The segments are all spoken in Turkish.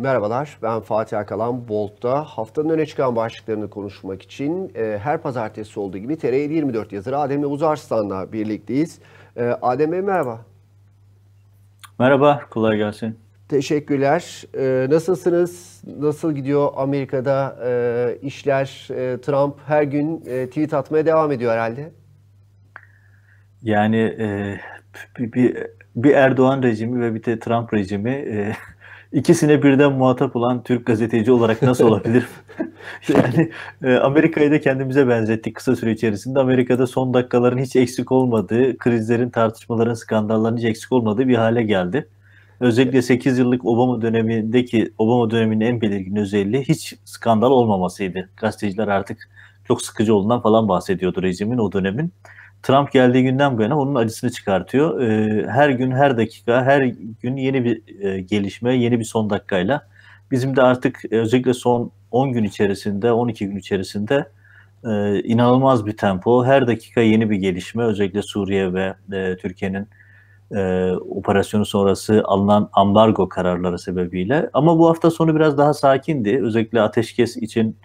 Merhabalar, ben Fatih Akalan. Bolt'ta haftanın öne çıkan başlıklarını konuşmak için e, her pazartesi olduğu gibi TR 24 yazarı Adem Uzarslan'la birlikteyiz. E, Adem Bey merhaba. Merhaba, kolay gelsin. Teşekkürler. E, nasılsınız? Nasıl gidiyor Amerika'da e, işler? E, Trump her gün e, tweet atmaya devam ediyor herhalde. Yani e, bir, bir, bir Erdoğan rejimi ve bir de Trump rejimi e, ikisine birden muhatap olan Türk gazeteci olarak nasıl olabilir? yani e, Amerika'yı da kendimize benzettik kısa süre içerisinde. Amerika'da son dakikaların hiç eksik olmadığı, krizlerin, tartışmaların, skandalların hiç eksik olmadığı bir hale geldi. Özellikle 8 yıllık Obama dönemindeki Obama döneminin en belirgin özelliği hiç skandal olmamasıydı. Gazeteciler artık çok sıkıcı olduğundan falan bahsediyordu rejimin o dönemin. Trump geldiği günden bu yana onun acısını çıkartıyor. Ee, her gün, her dakika, her gün yeni bir e, gelişme, yeni bir son dakikayla. Bizim de artık e, özellikle son 10 gün içerisinde, 12 gün içerisinde e, inanılmaz bir tempo. Her dakika yeni bir gelişme. Özellikle Suriye ve Türkiye'nin operasyonu sonrası alınan ambargo kararları sebebiyle. Ama bu hafta sonu biraz daha sakindi. Özellikle ateşkes için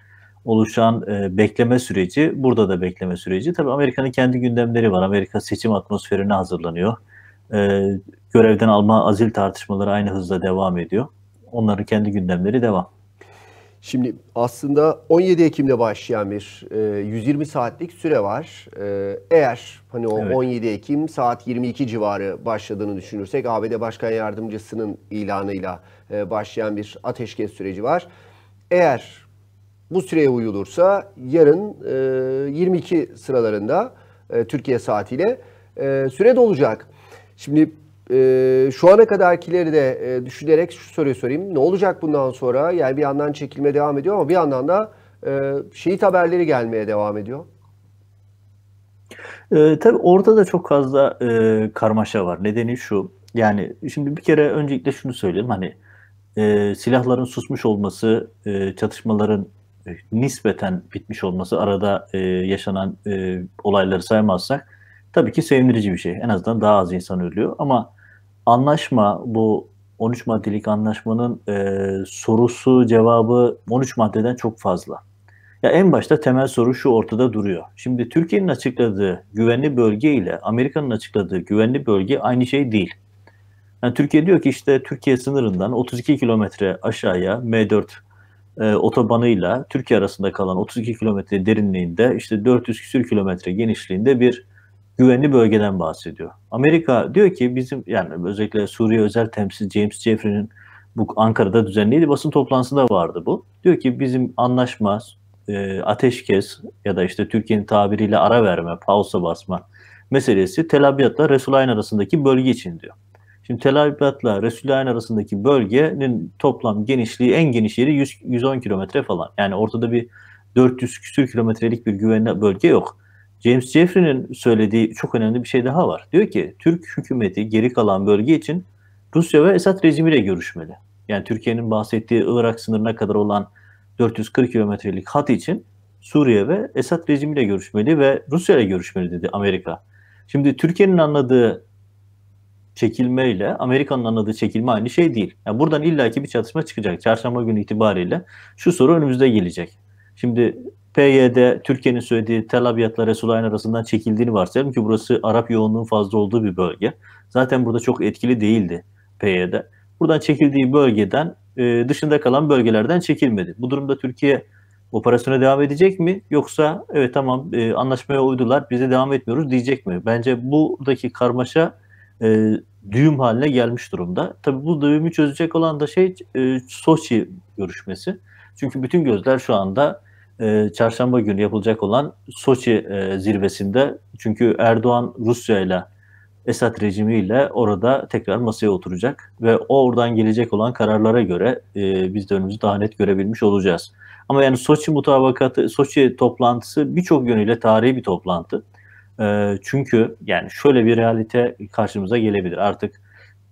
oluşan e, bekleme süreci, burada da bekleme süreci. Tabii Amerika'nın kendi gündemleri var. Amerika seçim atmosferine hazırlanıyor. E, görevden alma azil tartışmaları aynı hızla devam ediyor. Onların kendi gündemleri devam. Şimdi aslında 17 Ekim'de başlayan bir e, 120 saatlik süre var. E, eğer hani o evet. 17 Ekim saat 22 civarı başladığını düşünürsek ABD Başkan Yardımcısının ilanıyla e, başlayan bir ateşkes süreci var. Eğer bu süreye uyulursa yarın e, 22 sıralarında e, Türkiye saatiyle e, süre dolacak. Şimdi e, şu ana kadarkileri de e, düşünerek şu soruyu sorayım. Ne olacak bundan sonra? Yani bir yandan çekilme devam ediyor ama bir yandan da e, şehit haberleri gelmeye devam ediyor. E, tabii orada da çok fazla e, karmaşa var. Nedeni şu. Yani şimdi bir kere öncelikle şunu söyleyelim. Hani e, silahların susmuş olması, e, çatışmaların nispeten bitmiş olması arada e, yaşanan e, olayları saymazsak tabii ki sevindirici bir şey. En azından daha az insan ölüyor ama anlaşma bu 13 maddelik anlaşmanın e, sorusu cevabı 13 maddeden çok fazla. Ya en başta temel soru şu ortada duruyor. Şimdi Türkiye'nin açıkladığı güvenli bölge ile Amerika'nın açıkladığı güvenli bölge aynı şey değil. Yani Türkiye diyor ki işte Türkiye sınırından 32 kilometre aşağıya M4 e, otobanıyla Türkiye arasında kalan 32 kilometre derinliğinde işte 400 küsür kilometre genişliğinde bir güvenli bölgeden bahsediyor. Amerika diyor ki bizim yani özellikle Suriye özel temsil James Jeffrey'nin bu Ankara'da düzenlediği basın toplantısında vardı bu. Diyor ki bizim anlaşma e, ateşkes ya da işte Türkiye'nin tabiriyle ara verme, pausa basma meselesi Tel Abyad'la Resulayn arasındaki bölge için diyor. Şimdi Tel Aviv'le Resulayn arasındaki bölgenin toplam genişliği en geniş yeri 100, 110 kilometre falan. Yani ortada bir 400 küsür kilometrelik bir güvenli bölge yok. James Jeffrey'nin söylediği çok önemli bir şey daha var. Diyor ki Türk hükümeti geri kalan bölge için Rusya ve Esad rejimiyle görüşmeli. Yani Türkiye'nin bahsettiği Irak sınırına kadar olan 440 kilometrelik hat için Suriye ve Esad rejimiyle görüşmeli ve Rusya ile görüşmeli dedi Amerika. Şimdi Türkiye'nin anladığı çekilme ile Amerika'nın anladığı çekilme aynı şey değil. Yani buradan illaki bir çatışma çıkacak. Çarşamba günü itibariyle şu soru önümüzde gelecek. Şimdi PYD Türkiye'nin söylediği Tel Abyad'la Resulayn arasından çekildiğini varsayalım ki burası Arap yoğunluğun fazla olduğu bir bölge. Zaten burada çok etkili değildi PYD. Buradan çekildiği bölgeden e, dışında kalan bölgelerden çekilmedi. Bu durumda Türkiye operasyona devam edecek mi? Yoksa evet tamam e, anlaşmaya uydular bize devam etmiyoruz diyecek mi? Bence buradaki karmaşa e, düğüm haline gelmiş durumda. Tabii bu düğümü çözecek olan da şey e, Soçi görüşmesi. Çünkü bütün gözler şu anda e, çarşamba günü yapılacak olan Soçi e, zirvesinde. Çünkü Erdoğan Rusya ile Esad rejimiyle orada tekrar masaya oturacak ve oradan gelecek olan kararlara göre e, biz de önümüzü daha net görebilmiş olacağız. Ama yani Soçi mutabakatı, Soçi toplantısı birçok yönüyle tarihi bir toplantı. E, çünkü yani şöyle bir realite karşımıza gelebilir. Artık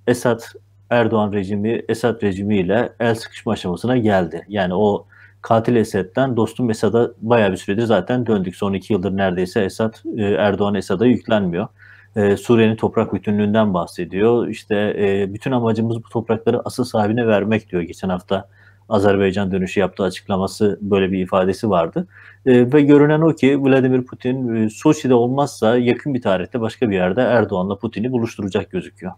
Esad Erdoğan rejimi, Esad rejimiyle el sıkışma aşamasına geldi. Yani o katil Esad'den dostum Esad'a bayağı bir süredir zaten döndük. Son iki yıldır neredeyse Esad, e, Erdoğan Esad'a yüklenmiyor. e, Suriye'nin toprak bütünlüğünden bahsediyor. İşte e, bütün amacımız bu toprakları asıl sahibine vermek diyor. Geçen hafta Azerbaycan dönüşü yaptığı açıklaması böyle bir ifadesi vardı. E, ve görünen o ki Vladimir Putin e, Soçi'de olmazsa yakın bir tarihte başka bir yerde Erdoğan'la Putin'i buluşturacak gözüküyor.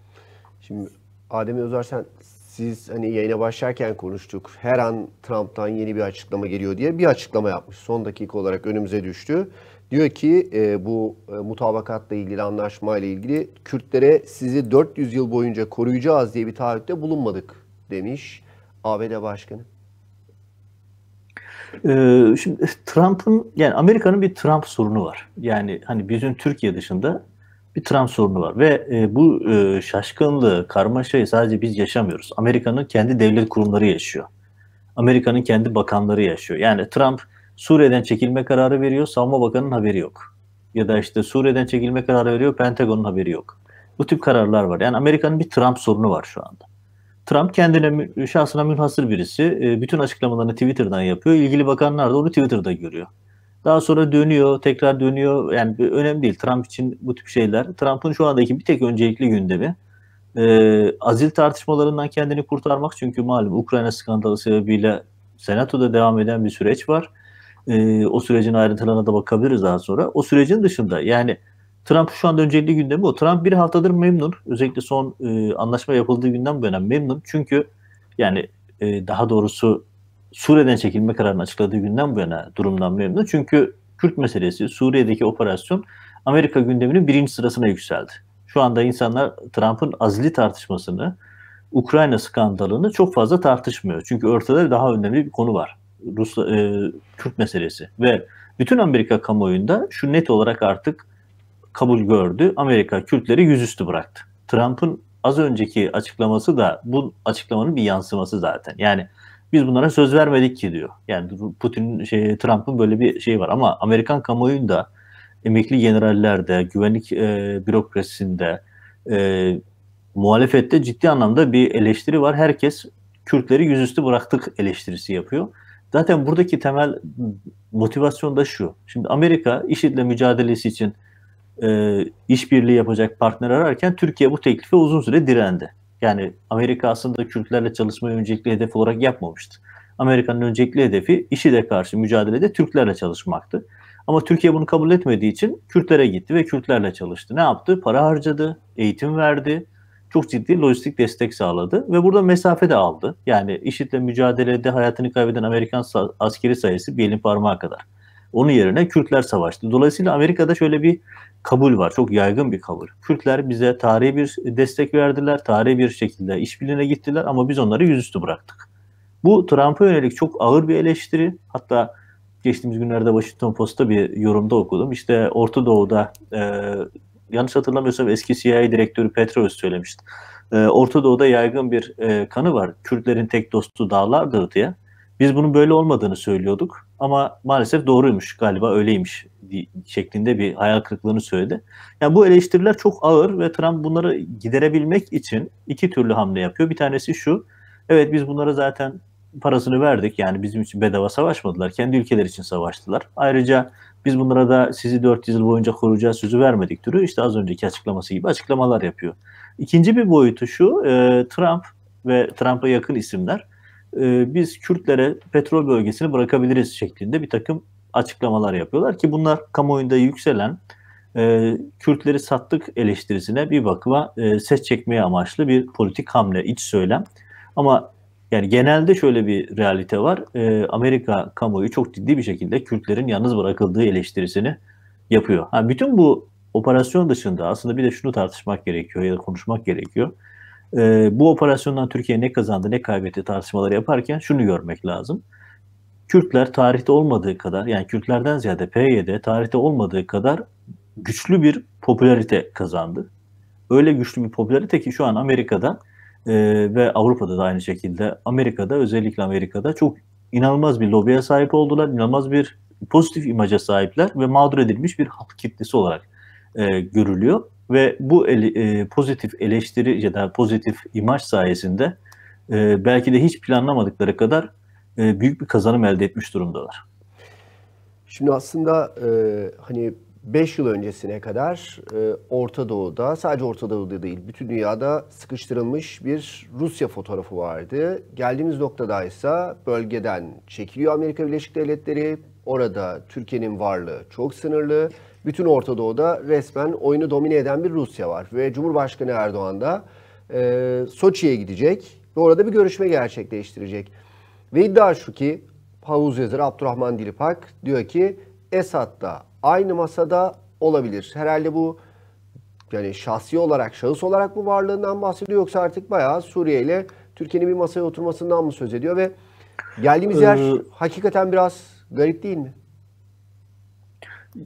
Şimdi Adem Özer sen siz hani yayına başlarken konuştuk. Her an Trump'tan yeni bir açıklama geliyor diye bir açıklama yapmış. Son dakika olarak önümüze düştü. Diyor ki e, bu e, mutabakatla ilgili anlaşmayla ilgili Kürtlere sizi 400 yıl boyunca koruyacağız diye bir taahhütte bulunmadık demiş ABD Başkanı. Ee, şimdi Trump'ın yani Amerika'nın bir Trump sorunu var. Yani hani bizim Türkiye dışında bir Trump sorunu var ve e, bu e, şaşkınlığı, karmaşayı sadece biz yaşamıyoruz. Amerika'nın kendi devlet kurumları yaşıyor. Amerika'nın kendi bakanları yaşıyor. Yani Trump Suriye'den çekilme kararı veriyor, Savunma Bakanı'nın haberi yok. Ya da işte Suriye'den çekilme kararı veriyor, Pentagon'un haberi yok. Bu tip kararlar var. Yani Amerika'nın bir Trump sorunu var şu anda. Trump kendine, şahsına münhasır birisi. E, bütün açıklamalarını Twitter'dan yapıyor. İlgili bakanlar da onu Twitter'da görüyor. Daha sonra dönüyor, tekrar dönüyor. Yani önemli değil. Trump için bu tip şeyler. Trump'ın şu andaki bir tek öncelikli gündemi e, azil tartışmalarından kendini kurtarmak. Çünkü malum Ukrayna skandalı sebebiyle Senato'da devam eden bir süreç var. E, o sürecin ayrıntılarına da bakabiliriz daha sonra. O sürecin dışında yani Trump şu anda öncelikli gündemi o. Trump bir haftadır memnun. Özellikle son e, anlaşma yapıldığı günden bu yana memnun. Çünkü yani e, daha doğrusu Suriye'den çekilme kararını açıkladığı günden bu yana durumdan memnun. Çünkü Kürt meselesi, Suriye'deki operasyon Amerika gündeminin birinci sırasına yükseldi. Şu anda insanlar Trump'ın azli tartışmasını, Ukrayna skandalını çok fazla tartışmıyor. Çünkü ortada daha önemli bir konu var. Rus e, Kürt meselesi ve bütün Amerika kamuoyunda şu net olarak artık kabul gördü. Amerika Kürtleri yüzüstü bıraktı. Trump'ın az önceki açıklaması da bu açıklamanın bir yansıması zaten. Yani biz bunlara söz vermedik ki diyor. Yani Putin şey Trump'ın böyle bir şey var ama Amerikan kamuoyunda emekli generallerde, güvenlik e, bürokrasisinde, e, muhalefette ciddi anlamda bir eleştiri var. Herkes Kürtleri yüzüstü bıraktık eleştirisi yapıyor. Zaten buradaki temel motivasyon da şu. Şimdi Amerika IŞİD'le mücadelesi için e, işbirliği yapacak partner ararken Türkiye bu teklife uzun süre direndi. Yani Amerika aslında Kürtlerle çalışmayı öncelikli hedef olarak yapmamıştı. Amerika'nın öncelikli hedefi IŞİD'e karşı mücadelede Türklerle çalışmaktı. Ama Türkiye bunu kabul etmediği için Kürtlere gitti ve Kürtlerle çalıştı. Ne yaptı? Para harcadı, eğitim verdi, çok ciddi lojistik destek sağladı ve burada mesafe de aldı. Yani IŞİD'le mücadelede hayatını kaybeden Amerikan askeri sayısı bir elin parmağı kadar. Onun yerine Kürtler savaştı. Dolayısıyla Amerika'da şöyle bir kabul var. Çok yaygın bir kabul. Kürtler bize tarihi bir destek verdiler. Tarihi bir şekilde işbirliğine gittiler ama biz onları yüzüstü bıraktık. Bu Trump'a yönelik çok ağır bir eleştiri. Hatta geçtiğimiz günlerde Washington Post'ta bir yorumda okudum. İşte Orta Doğu'da e, yanlış hatırlamıyorsam eski CIA direktörü Petraeus söylemişti. E, Orta Doğu'da yaygın bir e, kanı var. Kürtlerin tek dostu dağlardır diye. Biz bunun böyle olmadığını söylüyorduk ama maalesef doğruymuş galiba öyleymiş şeklinde bir hayal kırıklığını söyledi. Yani bu eleştiriler çok ağır ve Trump bunları giderebilmek için iki türlü hamle yapıyor. Bir tanesi şu, evet biz bunlara zaten parasını verdik yani bizim için bedava savaşmadılar, kendi ülkeler için savaştılar. Ayrıca biz bunlara da sizi 400 yıl boyunca koruyacağız sözü vermedik türü işte az önceki açıklaması gibi açıklamalar yapıyor. İkinci bir boyutu şu, e, Trump ve Trump'a yakın isimler e, biz Kürtlere petrol bölgesini bırakabiliriz şeklinde bir takım açıklamalar yapıyorlar ki bunlar kamuoyunda yükselen e, Kürtleri sattık eleştirisine bir bakıma e, ses çekmeye amaçlı bir politik hamle, iç söylem. Ama yani genelde şöyle bir realite var. E, Amerika kamuoyu çok ciddi bir şekilde Kürtlerin yalnız bırakıldığı eleştirisini yapıyor. Ha, bütün bu operasyon dışında aslında bir de şunu tartışmak gerekiyor ya da konuşmak gerekiyor e, bu operasyondan Türkiye ne kazandı ne kaybetti tartışmaları yaparken şunu görmek lazım. Kürtler tarihte olmadığı kadar yani Kürtlerden ziyade PYD tarihte olmadığı kadar güçlü bir popülarite kazandı. Öyle güçlü bir popülarite ki şu an Amerika'da e, ve Avrupa'da da aynı şekilde Amerika'da özellikle Amerika'da çok inanılmaz bir lobiye sahip oldular. inanılmaz bir pozitif imaja sahipler ve mağdur edilmiş bir halk kitlesi olarak e, görülüyor ve bu ele, e, pozitif eleştiri ya da pozitif imaj sayesinde e, belki de hiç planlamadıkları kadar e, büyük bir kazanım elde etmiş durumdalar. Şimdi aslında e, hani 5 yıl öncesine kadar e, Orta Doğu'da, sadece Orta Doğu'da değil, bütün dünyada sıkıştırılmış bir Rusya fotoğrafı vardı. Geldiğimiz noktada ise bölgeden çekiliyor Amerika Birleşik Devletleri. Orada Türkiye'nin varlığı çok sınırlı. Bütün Orta Doğu'da resmen oyunu domine eden bir Rusya var. Ve Cumhurbaşkanı Erdoğan da e, Soçi'ye gidecek ve orada bir görüşme gerçekleştirecek. Ve iddia şu ki havuz yazarı Abdurrahman Dilipak diyor ki Esad da aynı masada olabilir. Herhalde bu yani şahsi olarak, şahıs olarak mı varlığından bahsediyor yoksa artık bayağı Suriye ile Türkiye'nin bir masaya oturmasından mı söz ediyor ve geldiğimiz yer ee, hakikaten biraz garip değil mi?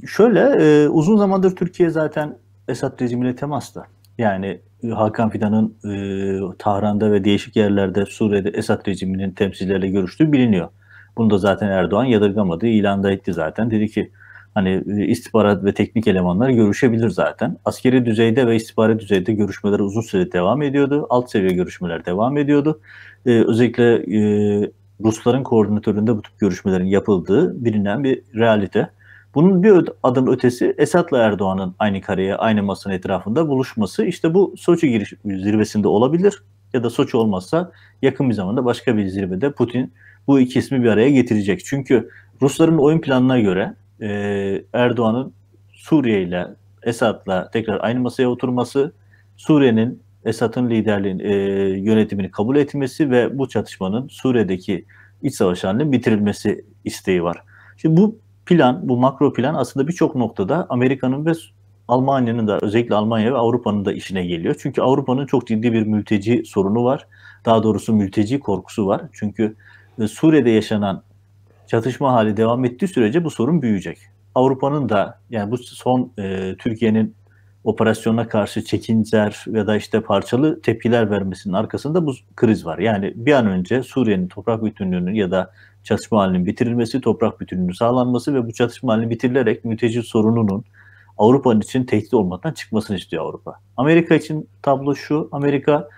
Şöyle e, uzun zamandır Türkiye zaten Esad rejimiyle temasta. Yani Hakan Fidan'ın e, Tahran'da ve değişik yerlerde Suriye'de Esad rejiminin temsilcileriyle görüştüğü biliniyor. Bunu da zaten Erdoğan yadırgamadı, ilanda etti zaten. Dedi ki hani e, istihbarat ve teknik elemanlar görüşebilir zaten. Askeri düzeyde ve istihbarat düzeyde görüşmeler uzun süre devam ediyordu. Alt seviye görüşmeler devam ediyordu. Ee, özellikle e, Rusların koordinatöründe bu tip görüşmelerin yapıldığı bilinen bir realite. Bunun bir adım ötesi Esad'la Erdoğan'ın aynı kareye, aynı masanın etrafında buluşması. İşte bu Soçi giriş zirvesinde olabilir ya da Soçi olmazsa yakın bir zamanda başka bir zirvede Putin bu iki ismi bir araya getirecek. Çünkü Rusların oyun planına göre e, Erdoğan'ın Suriye ile Esad'la tekrar aynı masaya oturması, Suriye'nin Esad'ın liderliğin e, yönetimini kabul etmesi ve bu çatışmanın Suriye'deki iç savaş halinin bitirilmesi isteği var. Şimdi bu plan, bu makro plan aslında birçok noktada Amerika'nın ve Almanya'nın da özellikle Almanya ve Avrupa'nın da işine geliyor. Çünkü Avrupa'nın çok ciddi bir mülteci sorunu var. Daha doğrusu mülteci korkusu var. Çünkü e, Suriye'de yaşanan çatışma hali devam ettiği sürece bu sorun büyüyecek. Avrupa'nın da yani bu son e, Türkiye'nin operasyona karşı çekincer ya da işte parçalı tepkiler vermesinin arkasında bu kriz var. Yani bir an önce Suriye'nin toprak bütünlüğünün ya da çatışma halinin bitirilmesi, toprak bütünlüğünün sağlanması ve bu çatışma halinin bitirilerek mülteci sorununun Avrupa'nın için tehdit olmaktan çıkmasını istiyor Avrupa. Amerika için tablo şu, Amerika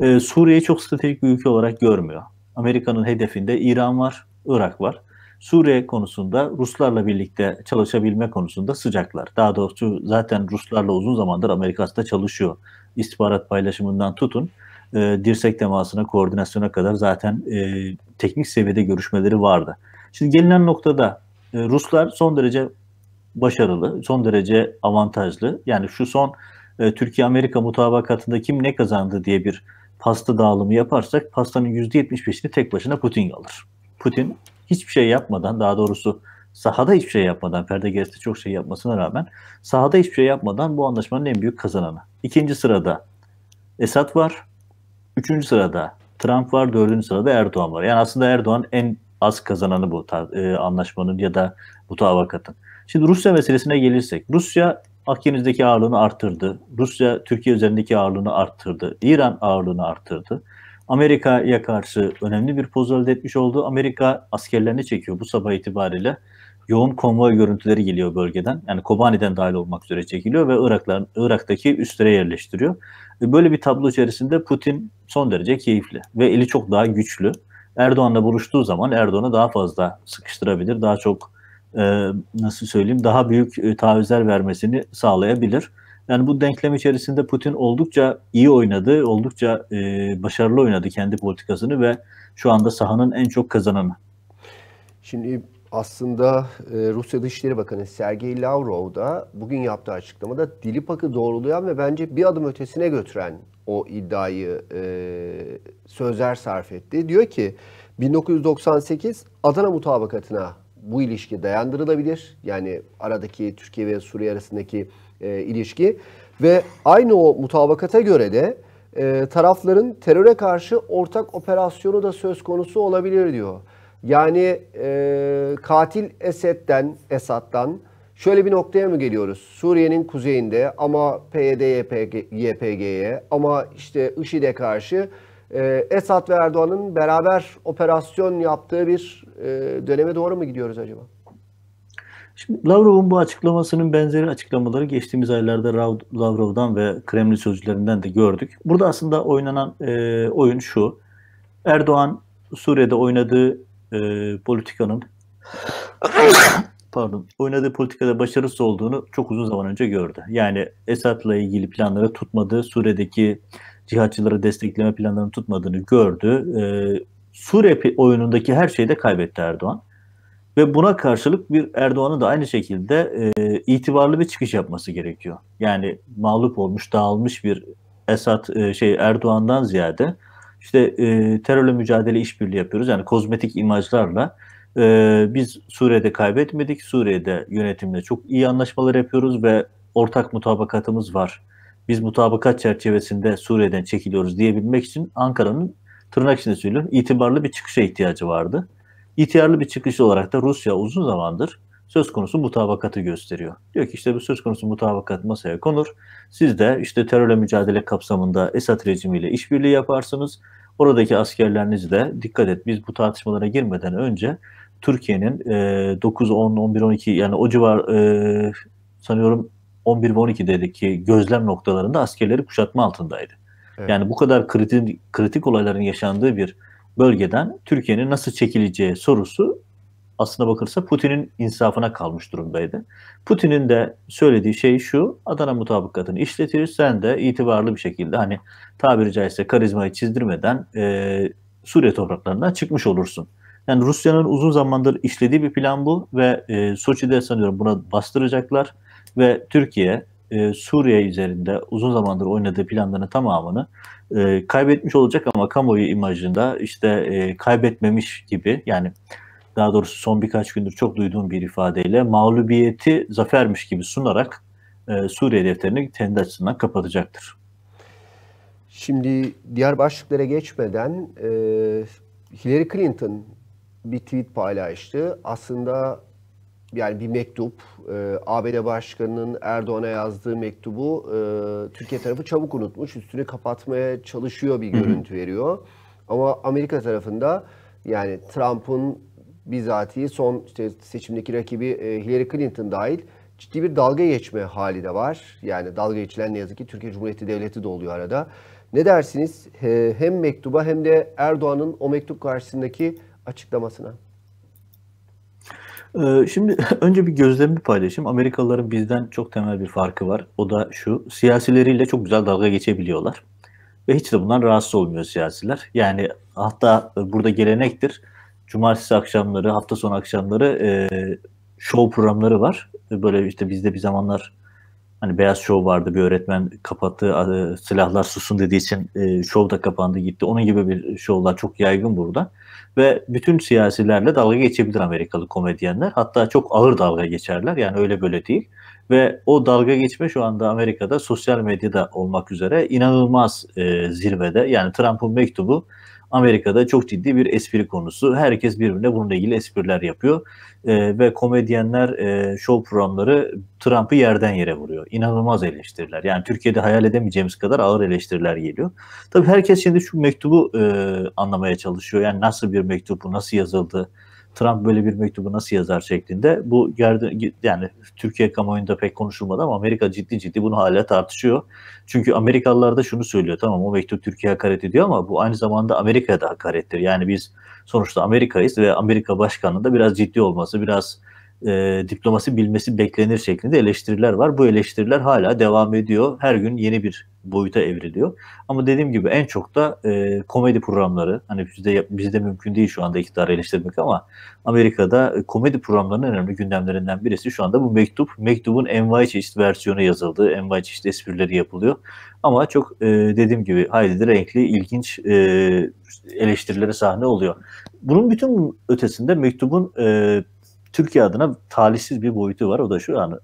e, Suriye'yi çok stratejik bir ülke olarak görmüyor. Amerika'nın hedefinde İran var, Irak var. Suriye konusunda Ruslarla birlikte çalışabilme konusunda sıcaklar. Daha doğrusu zaten Ruslarla uzun zamandır Amerika'da çalışıyor. İstihbarat paylaşımından tutun e, dirsek temasına, koordinasyona kadar zaten e, teknik seviyede görüşmeleri vardı. Şimdi gelinen noktada e, Ruslar son derece başarılı, son derece avantajlı. Yani şu son e, Türkiye-Amerika mutabakatında kim ne kazandı diye bir pasta dağılımı yaparsak pastanın %75'ini tek başına Putin alır. Putin hiçbir şey yapmadan daha doğrusu sahada hiçbir şey yapmadan Perde Gerisi çok şey yapmasına rağmen sahada hiçbir şey yapmadan bu anlaşmanın en büyük kazananı. İkinci sırada Esad var. Üçüncü sırada Trump var. Dördüncü sırada Erdoğan var. Yani aslında Erdoğan en az kazananı bu e, anlaşmanın ya da bu tabakatın. Şimdi Rusya meselesine gelirsek. Rusya Akdeniz'deki ağırlığını arttırdı. Rusya Türkiye üzerindeki ağırlığını arttırdı. İran ağırlığını arttırdı. Amerika'ya karşı önemli bir poz elde etmiş oldu. Amerika askerlerini çekiyor bu sabah itibariyle. Yoğun konvoy görüntüleri geliyor bölgeden. Yani Kobani'den dahil olmak üzere çekiliyor ve Iraklar, Irak'taki üstlere yerleştiriyor. Böyle bir tablo içerisinde Putin son derece keyifli ve eli çok daha güçlü. Erdoğan'la buluştuğu zaman Erdoğan'ı daha fazla sıkıştırabilir, daha çok e, nasıl söyleyeyim daha büyük e, tavizler vermesini sağlayabilir. Yani bu denklem içerisinde Putin oldukça iyi oynadı, oldukça e, başarılı oynadı kendi politikasını ve şu anda sahanın en çok kazananı. Şimdi aslında e, Rusya Dışişleri Bakanı Sergey Lavrov da bugün yaptığı açıklamada Dilipak'ı doğrulayan ve bence bir adım ötesine götüren o iddiayı e, sözler sarf etti. Diyor ki 1998 Adana mutabakatına bu ilişki dayandırılabilir. Yani aradaki Türkiye ve Suriye arasındaki e, ilişki ve aynı o mutabakata göre de e, tarafların teröre karşı ortak operasyonu da söz konusu olabilir diyor. Yani e, katil Esed'den, Esad'dan şöyle bir noktaya mı geliyoruz? Suriye'nin kuzeyinde ama PYD, YPG'ye ama işte IŞİD'e karşı e, Esad ve Erdoğan'ın beraber operasyon yaptığı bir e, döneme doğru mu gidiyoruz acaba? Şimdi Lavrov'un bu açıklamasının benzeri açıklamaları geçtiğimiz aylarda Lavrov'dan ve Kremlin sözcülerinden de gördük. Burada aslında oynanan e, oyun şu. Erdoğan Suriye'de oynadığı e, politikanın pardon oynadığı politikada başarısız olduğunu çok uzun zaman önce gördü. Yani Esad'la ilgili planları tutmadı. Suriye'deki cihatçıları destekleme planlarını tutmadığını gördü. Ee, Suriye oyunundaki her şeyi de kaybetti Erdoğan. Ve buna karşılık bir Erdoğan'ın da aynı şekilde e, itibarlı bir çıkış yapması gerekiyor. Yani mağlup olmuş, dağılmış bir Esad e, şey Erdoğan'dan ziyade işte e, terörle mücadele işbirliği yapıyoruz. Yani kozmetik imajlarla e, biz Suriye'de kaybetmedik. Suriye'de yönetimle çok iyi anlaşmalar yapıyoruz ve ortak mutabakatımız var. Biz mutabakat çerçevesinde Suriye'den çekiliyoruz diyebilmek için Ankara'nın tırnak içinde söylüyorum itibarlı bir çıkışa ihtiyacı vardı. İhtiyarlı bir çıkış olarak da Rusya uzun zamandır söz konusu mutabakatı gösteriyor. Diyor ki işte bu söz konusu mutabakat masaya konur. Siz de işte terörle mücadele kapsamında Esad rejimiyle işbirliği yaparsınız. Oradaki askerleriniz de dikkat et biz bu tartışmalara girmeden önce Türkiye'nin e, 9, 10, 11, 12 yani o civar e, sanıyorum 11 ve 12'deki gözlem noktalarında askerleri kuşatma altındaydı. Evet. Yani bu kadar kritik, kritik olayların yaşandığı bir bölgeden Türkiye'nin nasıl çekileceği sorusu aslına bakırsa Putin'in insafına kalmış durumdaydı. Putin'in de söylediği şey şu, Adana mutabakatını işletir, sen de itibarlı bir şekilde hani tabiri caizse karizmayı çizdirmeden e, Suriye topraklarından çıkmış olursun. Yani Rusya'nın uzun zamandır işlediği bir plan bu ve e, Soçi'de sanıyorum buna bastıracaklar ve Türkiye e, Suriye üzerinde uzun zamandır oynadığı planların tamamını e, kaybetmiş olacak ama kamuoyu imajında işte e, kaybetmemiş gibi yani daha doğrusu son birkaç gündür çok duyduğum bir ifadeyle mağlubiyeti zafermiş gibi sunarak e, Suriye defterini kendi açısından kapatacaktır. Şimdi diğer başlıklara geçmeden e, Hillary Clinton bir tweet paylaştı. Aslında yani bir mektup, e, ABD Başkanı'nın Erdoğan'a yazdığı mektubu e, Türkiye tarafı çabuk unutmuş, üstünü kapatmaya çalışıyor bir görüntü veriyor. Ama Amerika tarafında yani Trump'ın bizatihi son işte seçimdeki rakibi e, Hillary Clinton dahil ciddi bir dalga geçme hali de var. Yani dalga geçilen ne yazık ki Türkiye Cumhuriyeti Devleti de oluyor arada. Ne dersiniz hem mektuba hem de Erdoğan'ın o mektup karşısındaki açıklamasına? Ee, şimdi önce bir gözlemimi paylaşayım. Amerikalıların bizden çok temel bir farkı var. O da şu, siyasileriyle çok güzel dalga geçebiliyorlar. Ve hiç de bundan rahatsız olmuyor siyasiler. Yani hatta burada gelenektir. Cumartesi akşamları, hafta sonu akşamları e, show programları var. Böyle işte bizde bir zamanlar hani Beyaz Show vardı bir öğretmen kapattı silahlar susun dediği için e, show da kapandı gitti. Onun gibi bir şovlar çok yaygın burada. Ve bütün siyasilerle dalga geçebilir Amerikalı komedyenler. Hatta çok ağır dalga geçerler. Yani öyle böyle değil. Ve o dalga geçme şu anda Amerika'da sosyal medyada olmak üzere inanılmaz e, zirvede. Yani Trump'ın mektubu Amerika'da çok ciddi bir espri konusu. Herkes birbirine bununla ilgili espriler yapıyor. E, ve komedyenler, e, show programları Trump'ı yerden yere vuruyor. İnanılmaz eleştiriler. Yani Türkiye'de hayal edemeyeceğimiz kadar ağır eleştiriler geliyor. Tabii herkes şimdi şu mektubu e, anlamaya çalışıyor. Yani nasıl bir mektup bu, nasıl yazıldı, Trump böyle bir mektubu nasıl yazar şeklinde. Bu yani Türkiye kamuoyunda pek konuşulmadı ama Amerika ciddi ciddi bunu hala tartışıyor. Çünkü Amerikalılar da şunu söylüyor. Tamam o mektup Türkiye hakaret ediyor ama bu aynı zamanda Amerika'ya da hakarettir. Yani biz sonuçta Amerika'yız ve Amerika başkanının da biraz ciddi olması, biraz e, diplomasi bilmesi beklenir şeklinde eleştiriler var. Bu eleştiriler hala devam ediyor. Her gün yeni bir boyuta evriliyor. Ama dediğim gibi en çok da e, komedi programları, hani bizde, bizde mümkün değil şu anda iktidarı eleştirmek ama Amerika'da e, komedi programlarının önemli gündemlerinden birisi şu anda bu mektup. Mektubun envai çeşit versiyonu yazıldı, envai çeşit esprileri yapılıyor. Ama çok e, dediğim gibi hayli renkli, ilginç e, eleştirilere sahne oluyor. Bunun bütün ötesinde mektubun e, Türkiye adına talihsiz bir boyutu var. O da şu yani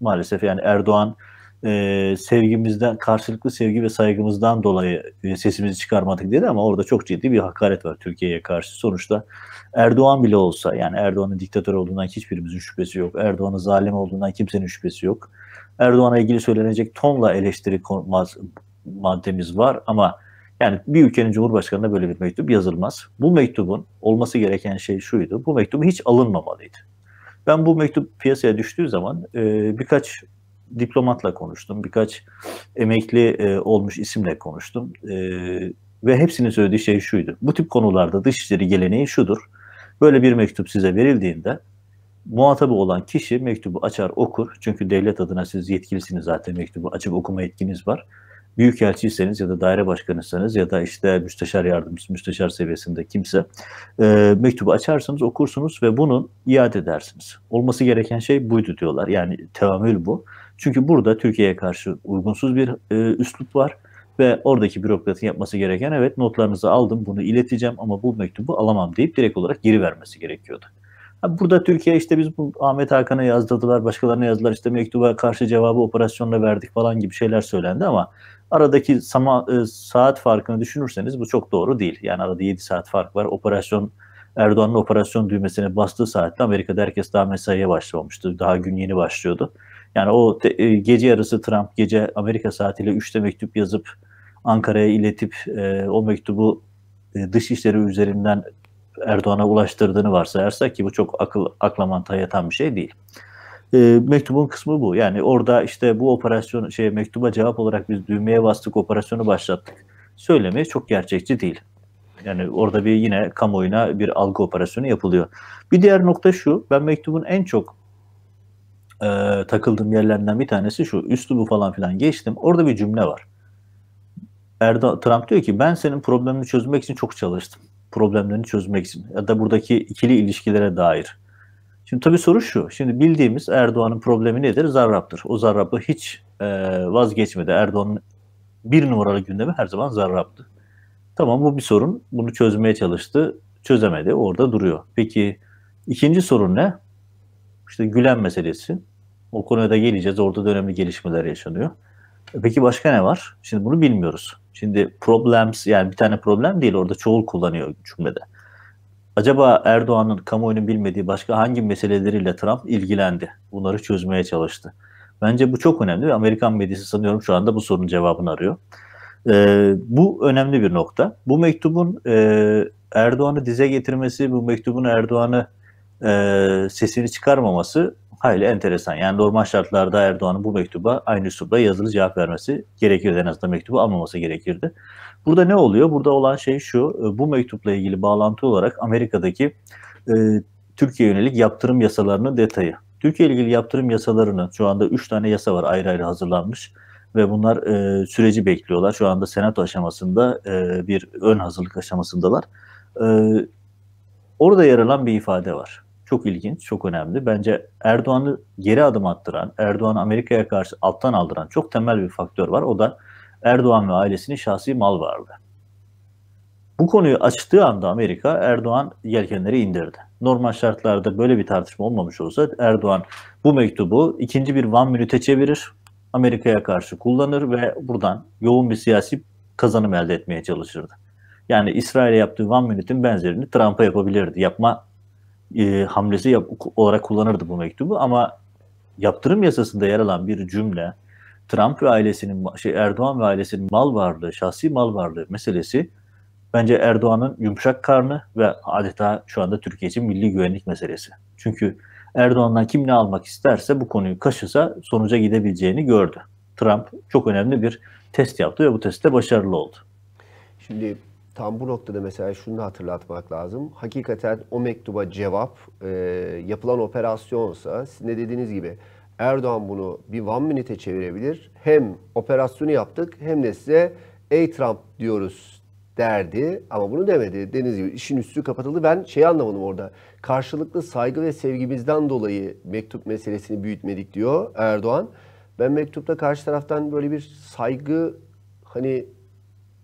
maalesef yani Erdoğan e, sevgimizden, karşılıklı sevgi ve saygımızdan dolayı e, sesimizi çıkarmadık dedi ama orada çok ciddi bir hakaret var Türkiye'ye karşı. Sonuçta Erdoğan bile olsa yani Erdoğan'ın diktatör olduğundan hiçbirimizin şüphesi yok. Erdoğan'ın zalim olduğundan kimsenin şüphesi yok. Erdoğan'a ilgili söylenecek tonla eleştiri maddemiz var ama yani bir ülkenin cumhurbaşkanına böyle bir mektup yazılmaz. Bu mektubun olması gereken şey şuydu. Bu mektubu hiç alınmamalıydı. Ben bu mektup piyasaya düştüğü zaman e, birkaç diplomatla konuştum. Birkaç emekli e, olmuş isimle konuştum. E, ve hepsinin söylediği şey şuydu. Bu tip konularda dışişleri geleneği şudur. Böyle bir mektup size verildiğinde muhatabı olan kişi mektubu açar okur. Çünkü devlet adına siz yetkilisiniz zaten mektubu açıp okuma yetkiniz var. Büyükelçiyseniz ya da daire başkanıysanız ya da işte müsteşar yardımcısı, müsteşar seviyesinde kimse e, mektubu açarsınız, okursunuz ve bunun iade edersiniz. Olması gereken şey buydu diyorlar. Yani tevamül bu. Çünkü burada Türkiye'ye karşı uygunsuz bir e, üslup var ve oradaki bürokratın yapması gereken evet notlarınızı aldım bunu ileteceğim ama bu mektubu alamam deyip direkt olarak geri vermesi gerekiyordu. Burada Türkiye işte biz bu Ahmet Hakan'a yazdırdılar, başkalarına yazdılar işte mektuba karşı cevabı operasyonla verdik falan gibi şeyler söylendi ama aradaki sama, e, saat farkını düşünürseniz bu çok doğru değil. Yani arada 7 saat fark var. Operasyon Erdoğan'ın operasyon düğmesine bastığı saatte Amerika'da herkes daha mesaiye başlamıştı. Daha gün yeni başlıyordu. Yani o te, e, gece yarısı Trump gece Amerika saatiyle 3'te mektup yazıp Ankara'ya iletip e, o mektubu e, dışişleri üzerinden Erdoğan'a ulaştırdığını varsayarsak ki bu çok akıl akla mantığa yatan bir şey değil. E, mektubun kısmı bu. Yani orada işte bu operasyon şey mektuba cevap olarak biz düğmeye bastık, operasyonu başlattık. Söylemi çok gerçekçi değil. Yani orada bir yine kamuoyuna bir algı operasyonu yapılıyor. Bir diğer nokta şu, ben mektubun en çok e, takıldığım yerlerinden bir tanesi şu, üslubu falan filan geçtim. Orada bir cümle var. Erdoğan, Trump diyor ki ben senin problemini çözmek için çok çalıştım. Problemlerini çözmek için ya da buradaki ikili ilişkilere dair. Şimdi tabii soru şu. Şimdi bildiğimiz Erdoğan'ın problemi nedir? Zarrab'dır. O zarrabı hiç e, vazgeçmedi. Erdoğan'ın bir numaralı gündemi her zaman zarrabdı. Tamam bu bir sorun. Bunu çözmeye çalıştı. Çözemedi. Orada duruyor. Peki ikinci sorun ne? İşte Gülen meselesi. O konuya da geleceğiz. Orada da önemli gelişmeler yaşanıyor. E peki başka ne var? Şimdi bunu bilmiyoruz. Şimdi problems yani bir tane problem değil orada çoğul kullanıyor cümlede. Acaba Erdoğan'ın kamuoyunun bilmediği başka hangi meseleleriyle Trump ilgilendi? Bunları çözmeye çalıştı. Bence bu çok önemli Amerikan medyası sanıyorum şu anda bu sorunun cevabını arıyor. Ee, bu önemli bir nokta. Bu mektubun e, Erdoğan'ı dize getirmesi, bu mektubun Erdoğan'ı e, sesini çıkarmaması hayli enteresan. Yani normal şartlarda Erdoğan'ın bu mektuba aynı üslupla yazılı cevap vermesi gerekiyordu. En azından mektubu almaması gerekirdi. Burada ne oluyor? Burada olan şey şu, e, bu mektupla ilgili bağlantı olarak Amerika'daki e, Türkiye yönelik yaptırım yasalarının detayı. Türkiye ile ilgili yaptırım yasalarının şu anda 3 tane yasa var ayrı ayrı hazırlanmış ve bunlar e, süreci bekliyorlar. Şu anda senato aşamasında e, bir ön hazırlık aşamasındalar. E, orada yer alan bir ifade var. Çok ilginç, çok önemli. Bence Erdoğan'ı geri adım attıran, Erdoğan'ı Amerika'ya karşı alttan aldıran çok temel bir faktör var. O da Erdoğan ve ailesinin şahsi mal varlığı. Bu konuyu açtığı anda Amerika Erdoğan yelkenleri indirdi. Normal şartlarda böyle bir tartışma olmamış olsa Erdoğan bu mektubu ikinci bir one minute çevirir, Amerika'ya karşı kullanır ve buradan yoğun bir siyasi kazanım elde etmeye çalışırdı. Yani İsrail'e yaptığı one minute'in benzerini Trump'a yapabilirdi. Yapma e, hamlesi yap, olarak kullanırdı bu mektubu ama yaptırım yasasında yer alan bir cümle Trump ve ailesinin şey Erdoğan ve ailesinin mal varlığı, şahsi mal varlığı meselesi bence Erdoğan'ın yumuşak karnı ve adeta şu anda Türkiye için milli güvenlik meselesi. Çünkü Erdoğan'dan kim ne almak isterse bu konuyu kaşısa sonuca gidebileceğini gördü. Trump çok önemli bir test yaptı ve bu testte başarılı oldu. Şimdi tam bu noktada mesela şunu da hatırlatmak lazım. Hakikaten o mektuba cevap e, yapılan operasyonsa sizin de dediğiniz gibi Erdoğan bunu bir one minute'e çevirebilir. Hem operasyonu yaptık hem de size ey Trump diyoruz derdi ama bunu demedi. Dediğiniz gibi işin üstü kapatıldı. Ben şey anlamadım orada. Karşılıklı saygı ve sevgimizden dolayı mektup meselesini büyütmedik diyor Erdoğan. Ben mektupta karşı taraftan böyle bir saygı hani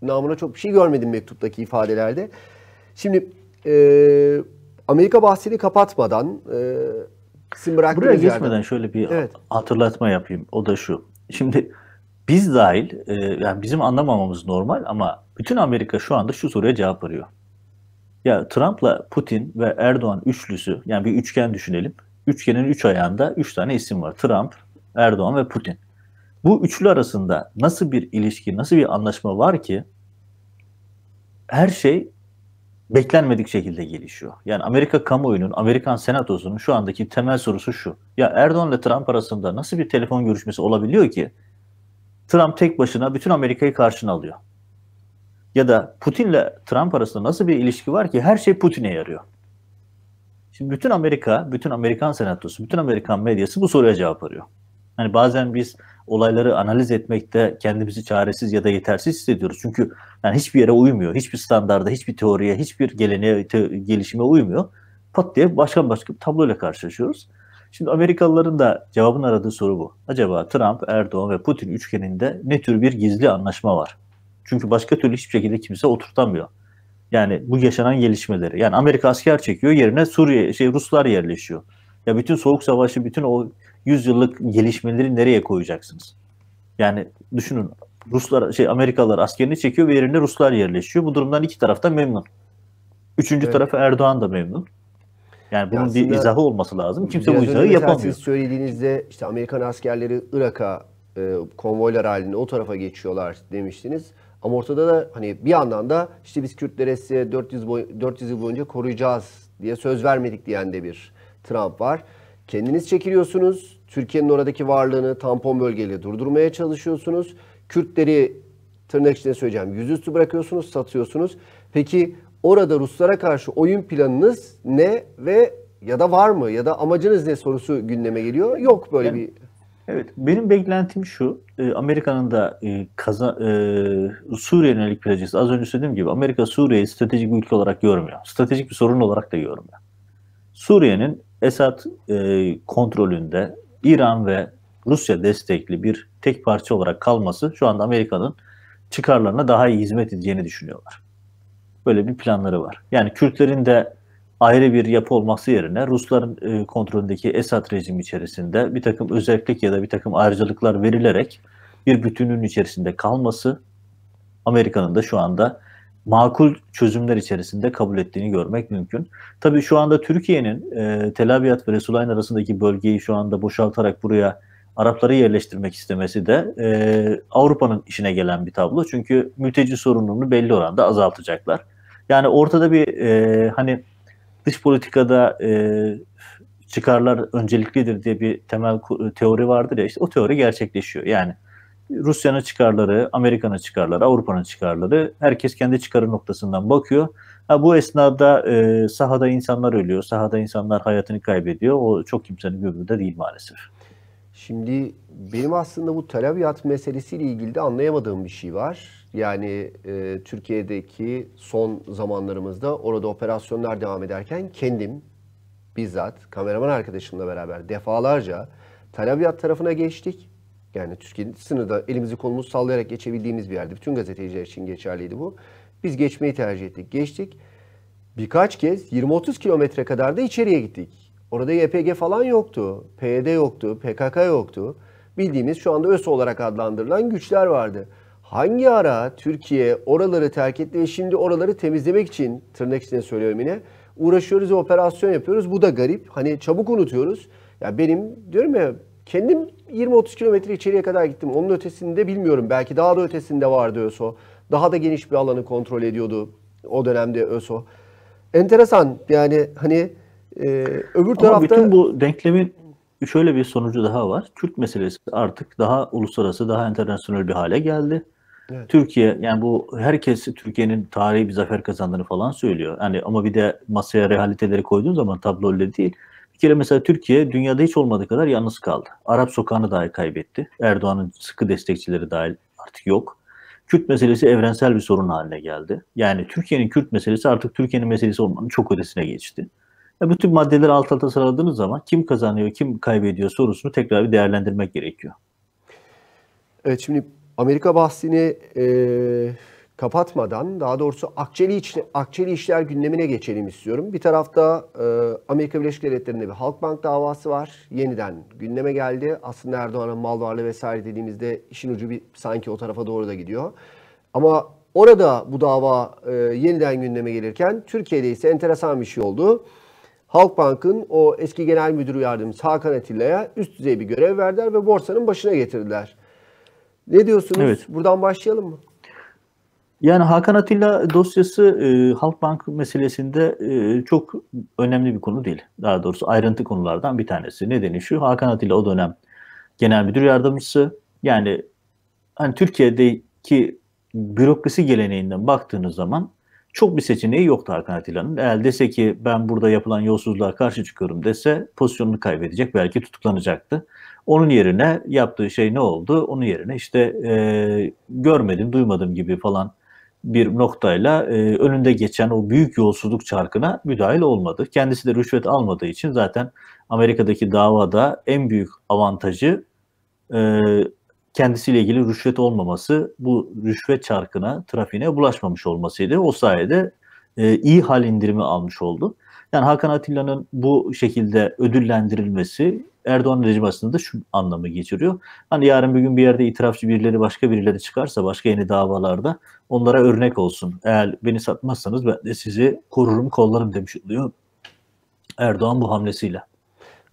namına çok bir şey görmedim mektuptaki ifadelerde. Şimdi e, Amerika bahsini kapatmadan e, sizin Buraya geçmeden yerden. şöyle bir evet. hatırlatma yapayım. O da şu. Şimdi biz dahil, e, yani bizim anlamamamız normal ama bütün Amerika şu anda şu soruya cevap arıyor. Ya Trump'la Putin ve Erdoğan üçlüsü, yani bir üçgen düşünelim. Üçgenin üç ayağında üç tane isim var. Trump, Erdoğan ve Putin. Bu üçlü arasında nasıl bir ilişki, nasıl bir anlaşma var ki her şey beklenmedik şekilde gelişiyor. Yani Amerika kamuoyunun, Amerikan senatosunun şu andaki temel sorusu şu. Ya Erdoğan ile Trump arasında nasıl bir telefon görüşmesi olabiliyor ki Trump tek başına bütün Amerika'yı karşına alıyor? Ya da Putin ile Trump arasında nasıl bir ilişki var ki her şey Putin'e yarıyor? Şimdi bütün Amerika, bütün Amerikan senatosu, bütün Amerikan medyası bu soruya cevap arıyor. Hani bazen biz olayları analiz etmekte kendimizi çaresiz ya da yetersiz hissediyoruz. Çünkü yani hiçbir yere uymuyor. Hiçbir standarda, hiçbir teoriye, hiçbir geleneğe, te- gelişime uymuyor. Pat diye başka başka bir tabloyla karşılaşıyoruz. Şimdi Amerikalıların da cevabın aradığı soru bu. Acaba Trump, Erdoğan ve Putin üçgeninde ne tür bir gizli anlaşma var? Çünkü başka türlü hiçbir şekilde kimse oturtamıyor. Yani bu yaşanan gelişmeleri. Yani Amerika asker çekiyor yerine Suriye şey Ruslar yerleşiyor. Ya bütün soğuk savaşı, bütün o 100 yıllık gelişmeleri nereye koyacaksınız? Yani düşünün Ruslar şey Amerikalılar askerini çekiyor ve yerine Ruslar yerleşiyor. Bu durumdan iki taraf da memnun. Üçüncü Evet. tarafı Erdoğan da memnun. Yani bunun Aslında bir izahı olması lazım. Kimse bu izahı yapamıyor. Siz söylediğinizde işte Amerikan askerleri Irak'a e, konvoylar halinde o tarafa geçiyorlar demiştiniz. Ama ortada da hani bir yandan da işte biz Kürtlere size 400, boy, 400 yıl boyunca koruyacağız diye söz vermedik diyen de bir Trump var. Kendiniz çekiliyorsunuz. Türkiye'nin oradaki varlığını tampon bölgeyle durdurmaya çalışıyorsunuz. Kürtleri tırnak içinde söyleyeceğim yüzüstü bırakıyorsunuz, satıyorsunuz. Peki orada Ruslara karşı oyun planınız ne ve ya da var mı ya da amacınız ne sorusu gündeme geliyor. Yok böyle Yani- bir Evet, benim beklentim şu, e, Amerika'nın da e, kaza, e, Suriye yönelik projesi, az önce söylediğim gibi Amerika Suriye'yi stratejik bir ülke olarak görmüyor. Stratejik bir sorun olarak da görmüyor. Suriye'nin Esad e, kontrolünde İran ve Rusya destekli bir tek parça olarak kalması şu anda Amerika'nın çıkarlarına daha iyi hizmet edeceğini düşünüyorlar. Böyle bir planları var. Yani Kürtlerin de ayrı bir yapı olması yerine Rusların e, kontrolündeki Esad rejimi içerisinde bir takım özellik ya da bir takım ayrıcalıklar verilerek bir bütünün içerisinde kalması Amerika'nın da şu anda makul çözümler içerisinde kabul ettiğini görmek mümkün. Tabii şu anda Türkiye'nin e, Tel Abyad ve Resulayn arasındaki bölgeyi şu anda boşaltarak buraya Arapları yerleştirmek istemesi de e, Avrupa'nın işine gelen bir tablo. Çünkü mülteci sorununu belli oranda azaltacaklar. Yani ortada bir e, hani dış politikada e, çıkarlar önceliklidir diye bir temel teori vardır ya işte o teori gerçekleşiyor. Yani Rusya'nın çıkarları, Amerika'nın çıkarları, Avrupa'nın çıkarları herkes kendi çıkarı noktasından bakıyor. Ha, bu esnada e, sahada insanlar ölüyor, sahada insanlar hayatını kaybediyor. O çok kimsenin ömründe değil maalesef. Şimdi benim aslında bu Tel Abyad meselesiyle ilgili de anlayamadığım bir şey var. Yani e, Türkiye'deki son zamanlarımızda orada operasyonlar devam ederken kendim bizzat kameraman arkadaşımla beraber defalarca Tel Abyad tarafına geçtik. Yani Türkiye'nin sınırda elimizi kolumuzu sallayarak geçebildiğimiz bir yerde. Bütün gazeteciler için geçerliydi bu. Biz geçmeyi tercih ettik. Geçtik. Birkaç kez 20-30 kilometre kadar da içeriye gittik. Orada YPG falan yoktu. PYD yoktu. PKK yoktu. Bildiğimiz şu anda ÖSO olarak adlandırılan güçler vardı. Hangi ara Türkiye oraları terk etti ve şimdi oraları temizlemek için tırnak içinde söylüyorum yine uğraşıyoruz ve operasyon yapıyoruz. Bu da garip. Hani çabuk unutuyoruz. Ya benim diyorum ya kendim 20-30 kilometre içeriye kadar gittim. Onun ötesinde bilmiyorum. Belki daha da ötesinde vardı ÖSO. Daha da geniş bir alanı kontrol ediyordu o dönemde ÖSO. Enteresan yani hani e, öbür Ama tarafta bütün bu denklemin şöyle bir sonucu daha var. Kürt meselesi artık daha uluslararası, daha internasyonel bir hale geldi. Evet. Türkiye yani bu herkes Türkiye'nin tarihi bir zafer kazandığını falan söylüyor. Yani ama bir de masaya realiteleri koyduğun zaman tablo öyle değil. Kere mesela Türkiye dünyada hiç olmadığı kadar yalnız kaldı. Arap sokağını dahi kaybetti. Erdoğan'ın sıkı destekçileri dahil artık yok. Kürt meselesi evrensel bir sorun haline geldi. Yani Türkiye'nin Kürt meselesi artık Türkiye'nin meselesi olmanın çok ötesine geçti. Ya bütün maddeleri alt alta sıraladığınız zaman kim kazanıyor, kim kaybediyor sorusunu tekrar bir değerlendirmek gerekiyor. Evet şimdi Amerika bahsini e, kapatmadan daha doğrusu akçeli, iş, akçeli işler gündemine geçelim istiyorum. Bir tarafta e, Amerika Birleşik Devletleri'nde bir Halkbank davası var. Yeniden gündeme geldi. Aslında Erdoğan'ın mal varlığı vesaire dediğimizde işin ucu bir sanki o tarafa doğru da gidiyor. Ama orada bu dava e, yeniden gündeme gelirken Türkiye'de ise enteresan bir şey oldu. Halkbank'ın o eski genel müdürü yardımcısı Hakan Atilla'ya üst düzey bir görev verdiler ve borsanın başına getirdiler. Ne diyorsunuz? Evet. Buradan başlayalım mı? Yani Hakan Atilla dosyası e, Halkbank meselesinde e, çok önemli bir konu değil. Daha doğrusu ayrıntı konulardan bir tanesi. Nedeni şu, Hakan Atilla o dönem genel müdür yardımcısı. Yani hani Türkiye'deki bürokrasi geleneğinden baktığınız zaman çok bir seçeneği yoktu Hakan Atilla'nın. Eğer dese ki ben burada yapılan yolsuzluğa karşı çıkıyorum dese pozisyonunu kaybedecek belki tutuklanacaktı. Onun yerine yaptığı şey ne oldu? Onun yerine işte e, görmedim, duymadım gibi falan bir noktayla e, önünde geçen o büyük yolsuzluk çarkına müdahil olmadı. Kendisi de rüşvet almadığı için zaten Amerika'daki davada en büyük avantajı e, kendisiyle ilgili rüşvet olmaması, bu rüşvet çarkına, trafiğine bulaşmamış olmasıydı. O sayede e, iyi hal indirimi almış oldu. Yani Hakan Atilla'nın bu şekilde ödüllendirilmesi Erdoğan rejimi aslında şu anlamı geçiriyor. Hani yarın bir gün bir yerde itirafçı birileri başka birileri çıkarsa başka yeni davalarda onlara örnek olsun. Eğer beni satmazsanız ben de sizi korurum kollarım demiş oluyor Erdoğan bu hamlesiyle.